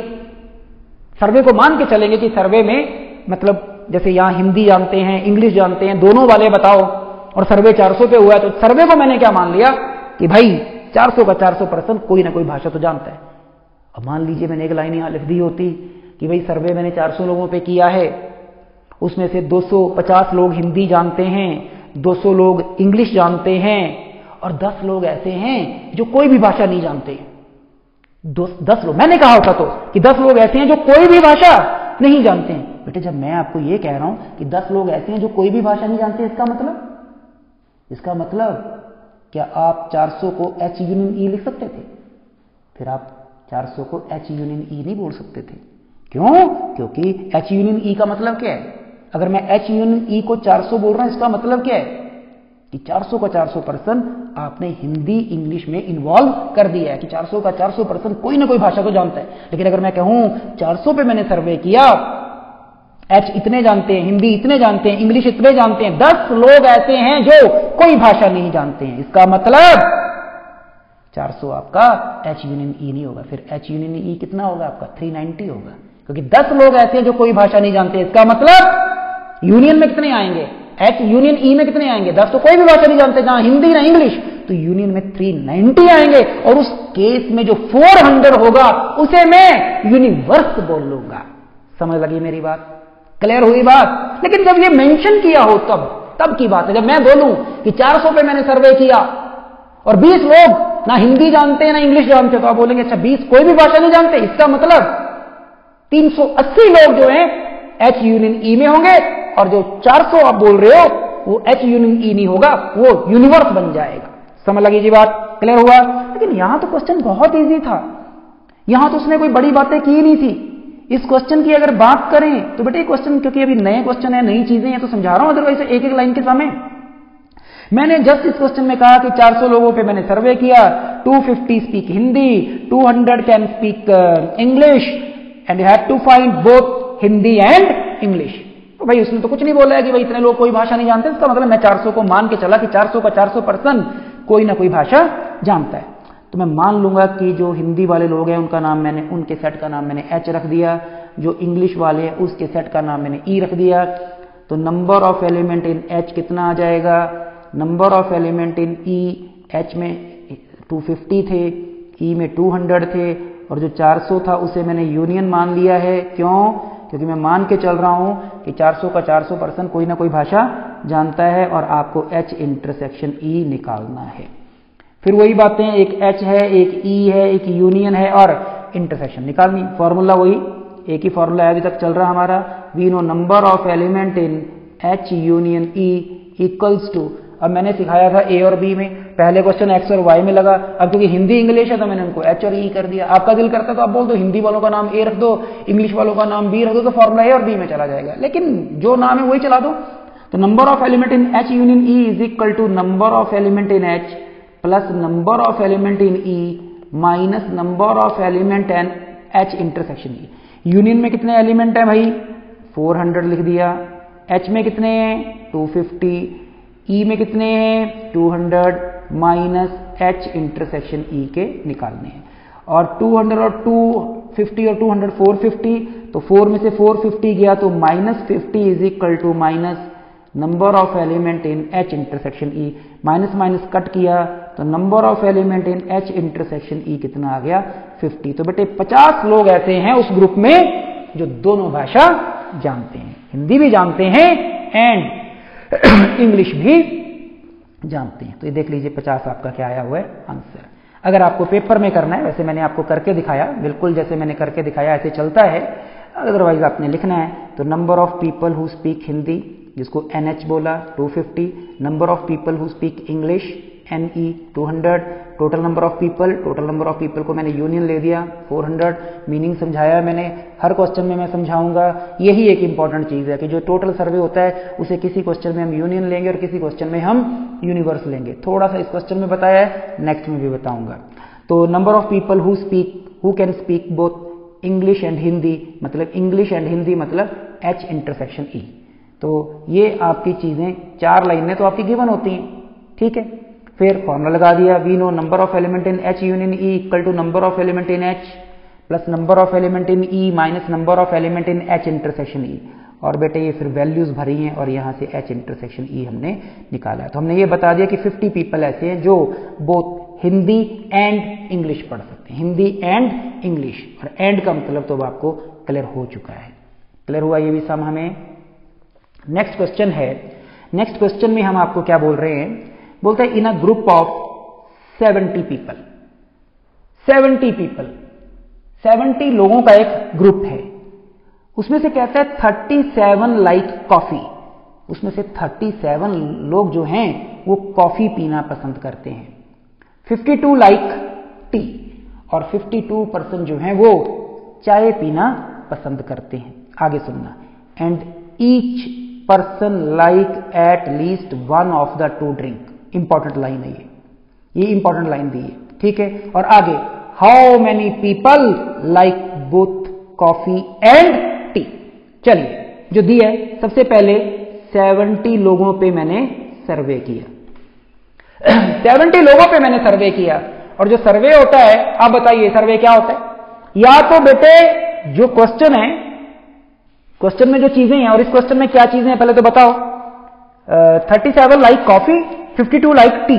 सर्वे को मान के चलेंगे कि सर्वे में मतलब जैसे यहाँ हिंदी जानते हैं, इंग्लिश जानते हैं, दोनों वाले बताओ, और सर्वे 400 पे हुआ है तो सर्वे को मैंने क्या मान लिया कि भाई 400 का 400 परसेंट कोई ना कोई भाषा तो जानता है। अब मान लीजिए मैंने एक लाइन यहाँ लिख दी होती कि भाई सर्वे मैंने 400 लोगों पे किया है उसमें से 250 लोग हिंदी जानते हैं 200 लोग इंग्लिश जानते हैं और 10 लोग ऐसे हैं जो कोई भी भाषा नहीं जानते। दस लोग, मैंने कहा होता तो कि दस लोग ऐसे हैं जो कोई भी भाषा नहीं जानते हैं। बेटे, जब मैं आपको यह कह रहा हूँ कि दस लोग ऐसे हैं जो कोई भी भाषा नहीं जानते, इसका मतलब? इसका मतलब क्या आप 400 को एच यूनियन ई लिख सकते थे? फिर आप 400 को एच यूनियन ई नहीं बोल सकते थे। क्यों? क्योंकि एच यूनियन ई का मतलब क्या है? अगर मैं एच यूनियन ई को 400 बोल रहा हूँ, इसका मतलब क्या है? कि 400 का 400 परसेंट आपने हिंदी इंग्लिश में इन्वॉल्व कर दिया है कि 400 का 400 परसेंट कोई ना कोई भाषा को जानता है। लेकिन अगर मैं कहूँ 400 पे मैंने सर्वे किया एच इतने जानते हैं, हिंदी इतने जानते हैं, इंग्लिश इतने जानते हैं, दस लोग ऐसे हैं जो कोई भाषा नहीं जानते हैं। इसका मतलब 400 आपका एच यूनियन ई नहीं होगा। फिर एच यूनियन ई कितना होगा? आपका 390 होगा। क्योंकि 10 लोग ऐसे हैं जो कोई भाषा नहीं जानते। इसका मतलब यूनियन में कितने आएँगे? एच यूनियन ई में कितने आएँगे? 10 तो कोई भी भाषा नहीं जानते, जहाँ हिंदी ना इंग्लिश तो यूनियन में 390 आएँगे और उस केस में जो 400 होगा, उसे मैं यूनिवर्स बोल लूँगा। समझ लगी मेरी बात? क्लियर हुई बात? लेकिन जब ये मेंशन किया हो तब तब की बात है। जब मैं बोलूँ कि 400 पे मैंने सर्वे किया और 20 लोग ना हिंदी जानते हैं ना इंग्लिश जानते तो आप बोलेंगे अच्छा 20 कोई भी भाषा नहीं जानते। इसका मतलब 380 लोग जो हैं एच यूनियन ई में होंगे, और जो 400 आप बोल रहे हो, वो एच यूनियन ई नहीं होगा, वो यूनिवर्स बन जाएगा। समझ लगी जी बात? क्लियर हुआ? लेकिन यहाँ तो क्वेश्चन बहुत ईजी था। यहाँ तो उसने कोई बड़ी बातें की नहीं थी। इस क्वेश्चन की अगर बात करें तो बेटे क्वेश्चन क्योंकि अभी नए क्वेश्चन है, नई चीज़ें हैं तो समझा रहा हूँ अदरवाइज़ एक एक लाइन के समय। मैंने जस्ट इस क्वेश्चन में कहा कि 400 लोगों पे मैंने सर्वे किया 250 speak Hindi 200 can speak English and you have to find both Hindi and English तो भाई उसने तो कुछ नहीं बोला है कि भाई इतने लोग कोई भाषा नहीं जानते, इसका मतलब मैं 400 को मान के चला कि 400 का 400 परसेंट कोई ना कोई भाषा जानता है। तो मैं मान लूँगा कि जो हिंदी वाले लोग हैं, उनका नाम मैंने, उनके सेट का नाम मैंने एच रख दिया। जो इंग्लिश वाले हैं, उसके सेट का नाम मैंने ई e रख दिया। तो number of element in h कितना आ जाएगा? Number of element in e h में 250 थे ई e में 200 थे और जो 400 था उसे मैंने यूनियन मान लिया है। क्यों? क्योंकि मैं मान के चल रहा हूँ कि 400 का 400 परसेंट कोई ना कोई भाषा जानता है और आपको एच इंटरसेक्शन ई निकालना है। फिर वही बातें, एक एच है, एक e है, एक यूनियन है और इंटरसेक्शन निकालनी। फॉर्मूला वही, एक ही फॉर्मूला अभी तक चल रहा हमारा। We know number of element in h union e equals to अब मैंने सिखाया था ए और बी में। पहले क्वेश्चन एक्स और वाई में लगा। अब क्योंकि हिंदी इंग्लिश है तो मैंने उनको एच और ई कर दिया। आपका दिल करता तो आप बोल दो, हिंदी वालों का नाम ए रख दो इंग्लिश वालों का नाम बी रख दो तो फॉर्मुला ए और बी में चला जाएगा। लेकिन जो नाम है वही चला दो। तो number of element in h union e is equal to number of element in h plus number of element in e minus number of element in h intersection e union में कितने एलिमेंट है भाई? 400 लिख दिया। H में कितने हैं? 250 ई e में कितने हैं? 200 माइनस एच इंटरसेक्शन ई के निकालने हैं। और 200 और 250 और 200 450 तो 4 में से 450 गया तो minus fifty is equal to minus number of element in h intersection e minus minus cut किया तो number of element in h intersection e कितना आ गया? 50 तो बेटे 50 लोग ऐसे हैं उस ग्रुप में जो दोनों भाषा जानते हैं। हिंदी भी जानते हैं एंड इंग्लिश भी जानते हैं। तो ये देख लीजिए 50 आपका क्या आया हुआ है? आंसर अगर आपको पेपर में करना है, वैसे मैंने आपको करके दिखाया। बिल्कुल जैसे मैंने करके दिखाया, ऐसे चलता है। अदरवाइज़ आपने लिखना है। तो number of people who speak Hindi जिसको एन एच बोला 250 number of people who speak English n e two total number of people total number of people को मैंने यूनियन ले दिया 400 मीनिंग समझाया मैंने, हर क्वेश्चन में मैं समझाऊँगा। यही एक इंपॉर्टेंट चीज़ है कि जो टोटल सर्वे होता है, उसे किसी क्वेश्चन में हम यूनियन लेंगे और किसी क्वेश्चन में हम यूनिवर्स लेंगे। थोड़ा सा इस क्वेश्चन में बताया है नेक्स्ट में भी बताऊँगा। तो number of people who speak who can speak both English and Hindi मतलब इंग्लिश एंड हिंदी मतलब एच इंटरसेक्शन ई तो ये आपकी चीज़ें, चार लाइनें तो आपकी गिवन होती हैं, ठीक है? फिर फॉर्मूला लगा दिया we know number of element in h union e equal to number of element in h plus number of element in e minus number of element in h intersection e और बेटे ये फिर values भरी हैं और यहाँ से H intersection ई हमने निकाला है। तो हमने ये बता दिया कि 50 पीपल ऐसे हैं जो बोथ हिंदी एंड इंग्लिश पढ़ सकते हैं। हिंदी एंड इंग्लिश और एंड का मतलब तो आपको क्लियर हो चुका है। क्लियर हुआ ये भी सम हमें। नेक्स्ट क्वेश्चन है। नेक्स्ट क्वेश्चन में हम आपको क्या बोल रहे हैं? बोलते हैं in a group of 70 people 70 people 70 लोगों का एक ग्रुप है। उसमें से कहता है 37 लाइक कॉफ़ी उसमें से 37 लोग जो हैं, वो कॉफ़ी पीना पसंद करते हैं। 52 लाइक टी और 52 परसेंट जो हैं, वो चाय पीना पसंद करते हैं। आगे सुनना। And each person like at least one of the two drink important line है ये। ये इंपॉर्टेंट लाइन दी है, ठीक है? और आगे how many people like both coffee and tea चलिए, जो दी है, सबसे पहले 70 लोगों पे मैंने सर्वे किया। 70 लोगों पे मैंने सर्वे किया। और जो सर्वे होता है, आप बताइए सर्वे क्या होता है? या तो बेटे, जो क्वेश्चन है क्वेश्चन में जो चीज़ें हैं, और इस क्वेश्चन में क्या चीज़ें हैं, पहले तो बताओ। Thirty seven like coffee fifty two like tea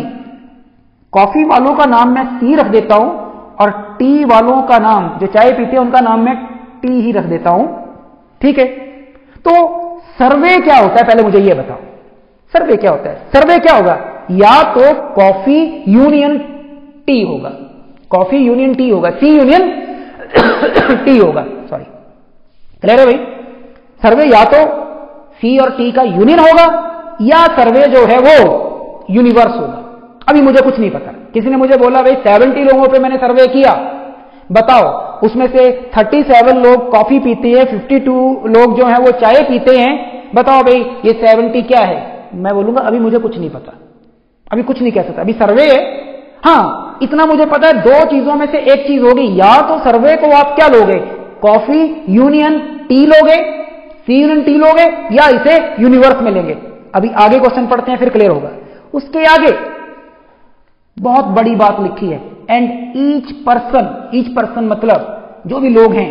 coffee वालों का नाम मैं सी रख देता हूँ और टी वालों का नाम, जो चाय पीते हैं, उनका नाम मैं टी ही रख देता हूँ। ठीक है? तो सर्वे क्या होता है? पहले मुझे यह बताओ। सर्वे क्या होता है? सर्वे क्या होगा? या तो कॉफ़ी यूनियन टी होगा। कॉफ़ी यूनियन टी होगा। सी यूनियन टी होगा। सॉरी क्लियर है भाई? सर्वे या तो सी और टी का यूनियन होगा या सर्वे जो है वो यूनिवर्स होगा। अभी मुझे कुछ नहीं पता। किसी ने मुझे बोला, भाई सेवेंटी लोगों पे मैंने सर्वे किया। बताओ, उसमें से 37 लोग कॉफ़ी पीते हैं 52 लोग जो हैं वो चाय पीते हैं। बताओ भाई, ये 70 क्या है? मैं बोलूँगा, अभी मुझे कुछ नहीं पता। अभी कुछ नहीं कह सकता। अभी सर्वे है। हाँ इतना मुझे पता है, दो चीज़ों में से एक चीज़ होगी। या तो सर्वे को आप क्या लोगे? कॉफ़ी यूनियन टी लोगे? सी यूनियन टी लोगे? या इसे यूनिवर्स में लेंगे? अभी आगे क्वेश्चन पढ़ते हैं, फिर क्लियर होगा। उसके आगे। बहुत बड़ी बात लिखी है। And each person each person मतलब जो भी लोग हैं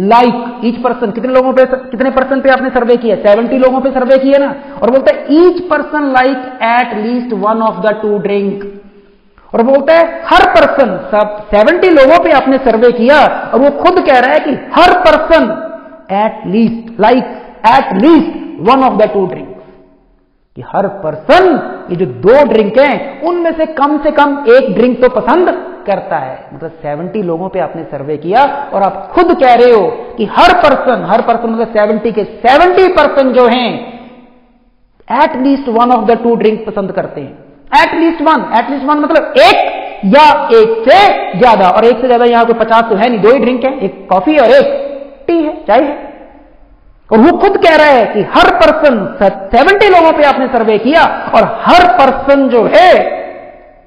लाइक ईच पर्सन कितने लोगों पे, कितने पर्सन पे आपने सर्वे किया? सेवेंटी लोगों पे सर्वे किया ना? और बोलता है each person like at least one of the two drink और बोलता है, हर पर्सन सब सेवेंटी लोगों पे आपने सर्वे किया, और वो खुद कह रहा है कि हर person at least like at least one of the two drink कि हर पर्सन ये जो दो ड्रिंक हैं, उनमें से कम से कम एक ड्रिंक तो पसंद करता है। मतलब 70 लोगों पे आपने सर्वे किया और आप खुद कह रहे हो कि हर पर्सन हर पर्सन मतलब 70 के 70 पर्सन जो हैं at least one of the two drink पसंद करते हैं। At least one at least one मतलब एक या एक से ज़्यादा। और एक से ज़्यादा यहाँ कोई पचास तो है नहीं, दो ही ड्रिंक है, एक कॉफ़ी और एक टी है, चाय है। और वो खुद कह रहा है कि हर पर्सन सेवेंटी लोगों पे आपने सर्वे किया और हर पर्सन जो है,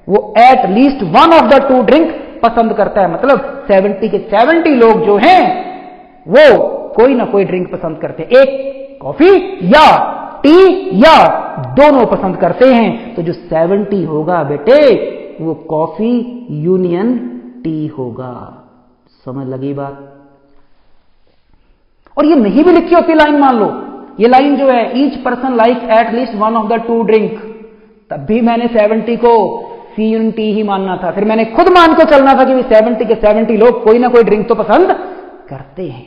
वो at least one of the two drink पसंद करता है। मतलब सेवेंटी के सेवेंटी लोग जो हैं, वो कोई ना कोई ड्रिंक पसंद करते हैं। एक कॉफ़ी या टी या दोनों पसंद करते हैं। तो जो सेवेंटी होगा बेटे, वो कॉफ़ी यूनियन टी होगा। समझ लगी बात? और ये नहीं भी लिखी होती लाइन, मान लो। ये लाइन जो है each person like at least one of the two drink तब भी मैंने सेवेंटी को सी यून टी ही मानना था। फिर मैंने खुद मान को चलना था कि सेवेंटी के सेवेंटी लोग कोई ना कोई ड्रिंक तो पसंद करते हैं।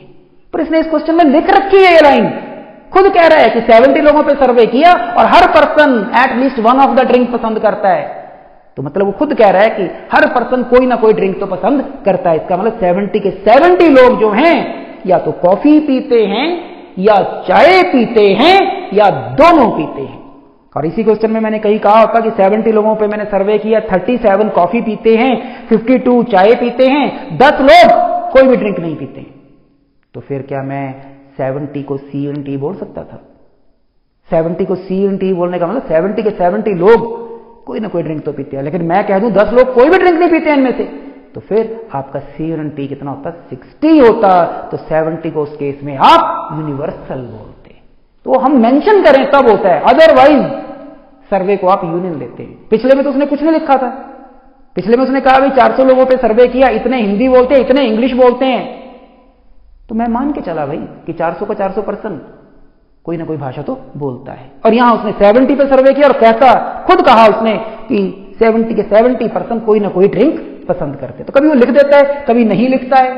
पर इसने इस क्वेश्चन में लिख रखी है ये लाइन। खुद कह रहा है कि सेवेंटी लोगों पे सर्वे किया और हर person at least one of the drink पसंद करता है। तो मतलब वो खुद कह रहा है कि हर पर्सन कोई ना कोई ड्रिंक तो पसंद करता है। इसका मतलब सेवेंटी के सेवेंटी लोग जो हैं या तो कॉफ़ी पीते हैं, या चाय पीते हैं, या दोनों पीते हैं। और इसी क्वेश्चन में मैंने कहीं कहा होता कि 70 लोगों पे मैंने सर्वे किया 37 कॉफ़ी पीते हैं 52 चाय पीते हैं 10 लोग कोई भी ड्रिंक नहीं पीते तो फिर क्या मैं 70 को सी एन टी बोल सकता था? 70 को सी एन टी बोलने का मतलब 70 के 70 लोग कोई ना कोई ड्रिंक तो पीते हैं। लेकिन मैं कह दूँ 10 लोग कोई भी ड्रिंक नहीं पीते हैं इनमें से। तो फिर आपका सी एन टी कितना होता? सिक्सटी होता। तो सेवेंटी को उस केस में आप यूनिवर्सल बोलते। तो हम मेंशन करें, तब होता है। अदरवाइज़ सर्वे को आप यूनियन लेते हैं। पिछले में तो उसने कुछ नहीं लिखा था। पिछले में उसने कहा भाई 400 लोगों पे सर्वे किया, इतने हिंदी बोलते हैं, इतने इंग्लिश बोलते हैं। तो मैं मान के चला भाई, कि 400 का 400 परसेंट, कोई ना कोई भाषा तो बोलता है। और यहाँ उसने 70 पे सर्वे किया और कहता, खुद कहा उसने कि 70 के 70 परसेंट कोई ना कोई ड्रिंक पसंद करते तो कभी वो लिख देता है, कभी नहीं लिखता है।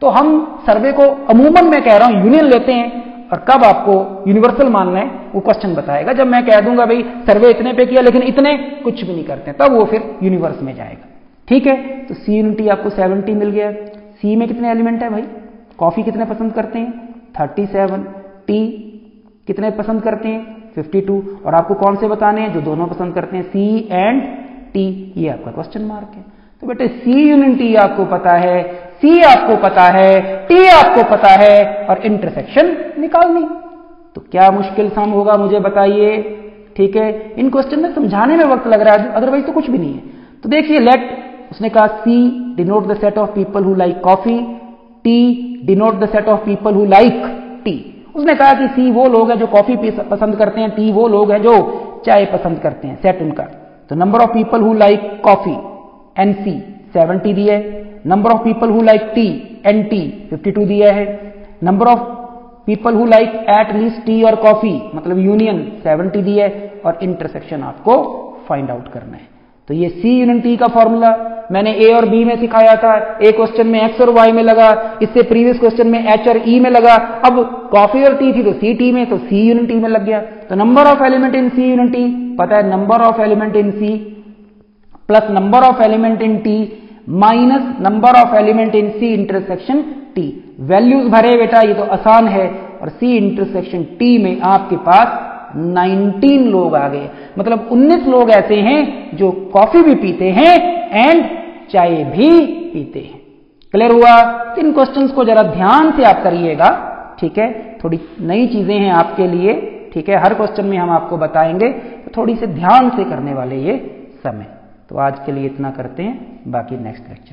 तो हम सर्वे को अमूमन मैं कह रहा हूँ, यूनियन लेते हैं और कब आपको यूनिवर्सल मानना है, वो क्वेश्चन बताएगा। जब मैं कह दूँगा, भाई, सर्वे इतने पे किया, लेकिन इतने कुछ भी नहीं करते तब वो फिर यूनिवर्स में जाएगा। ठीक है? तो सी यूनिटी आपको 70 मिल गया। सी में कितने एलिमेंट है भाई? कॉफ़ी कितने पसंद करते हैं? 37 टी कितने पसंद करते हैं? 52 और आपको कौन से बताने हैं जो दोनों पसंद करते हैं? सी एंड टी ये आपका क्वेश्चन मार्क है। तो बेटे सी यूनियन टी आपको पता है सी आपको पता है टी आपको पता है, और इंटरसेक्शन निकालनी। तो क्या मुश्किल सम होगा मुझे बताइए? ठीक है, इन क्वेश्चन में समझाने में वक्त लग रहा है अदरवाइज़ तो कुछ भी नहीं है। तो देखिए लेट उसने कहा c denote the set of people who like coffee t denote the set of people who like tea उसने कहा कि सी वो लोग हैं जो कॉफ़ी पसंद करते हैं टी वो लोग हैं जो चाय पसंद करते हैं सेट उनका। तो number of people who like coffee n c seventy दिया है। Number of people who like tea n t fifty two दिया है। Number of people who like at least tea और कॉफ़ी मतलब यूनियन सेवेंटी दिया है। और इंटरसेक्शन आपको फाइंड आउट करना है। तो ये सी यूनियन टी का फॉर्मूला मैंने ए और बी में सिखाया था। ए क्वेश्चन में एक्स और वाई में लगा। इससे प्रीवियस क्वेश्चन में एच और ई में लगा। अब कॉफ़ी और टी थी तो सी टी में तो सी यूनियन टी में लग गया। तो number of element in c union t पता है number of element in c plus number of element in t minus number of element in c intersection t values भरे बेटा, ये तो आसान है। और सी इंटरसेक्शन टी में आपके पास 19 लोग आ गए। मतलब 19 लोग ऐसे हैं जो कॉफ़ी भी पीते हैं एंड चाय भी पीते हैं। क्लियर हुआ? इन क्वेश्चंस को जरा ध्यान से आप करिएगा। ठीक है? थोड़ी नई चीज़ें हैं आपके लिए। ठीक है? हर क्वेश्चन में हम आपको बताएँगे। तो थोड़ी से ध्यान से करने वाले ये समय। तो आज के लिए इतना करते हैं बाकी नेक्स्ट लेक्चर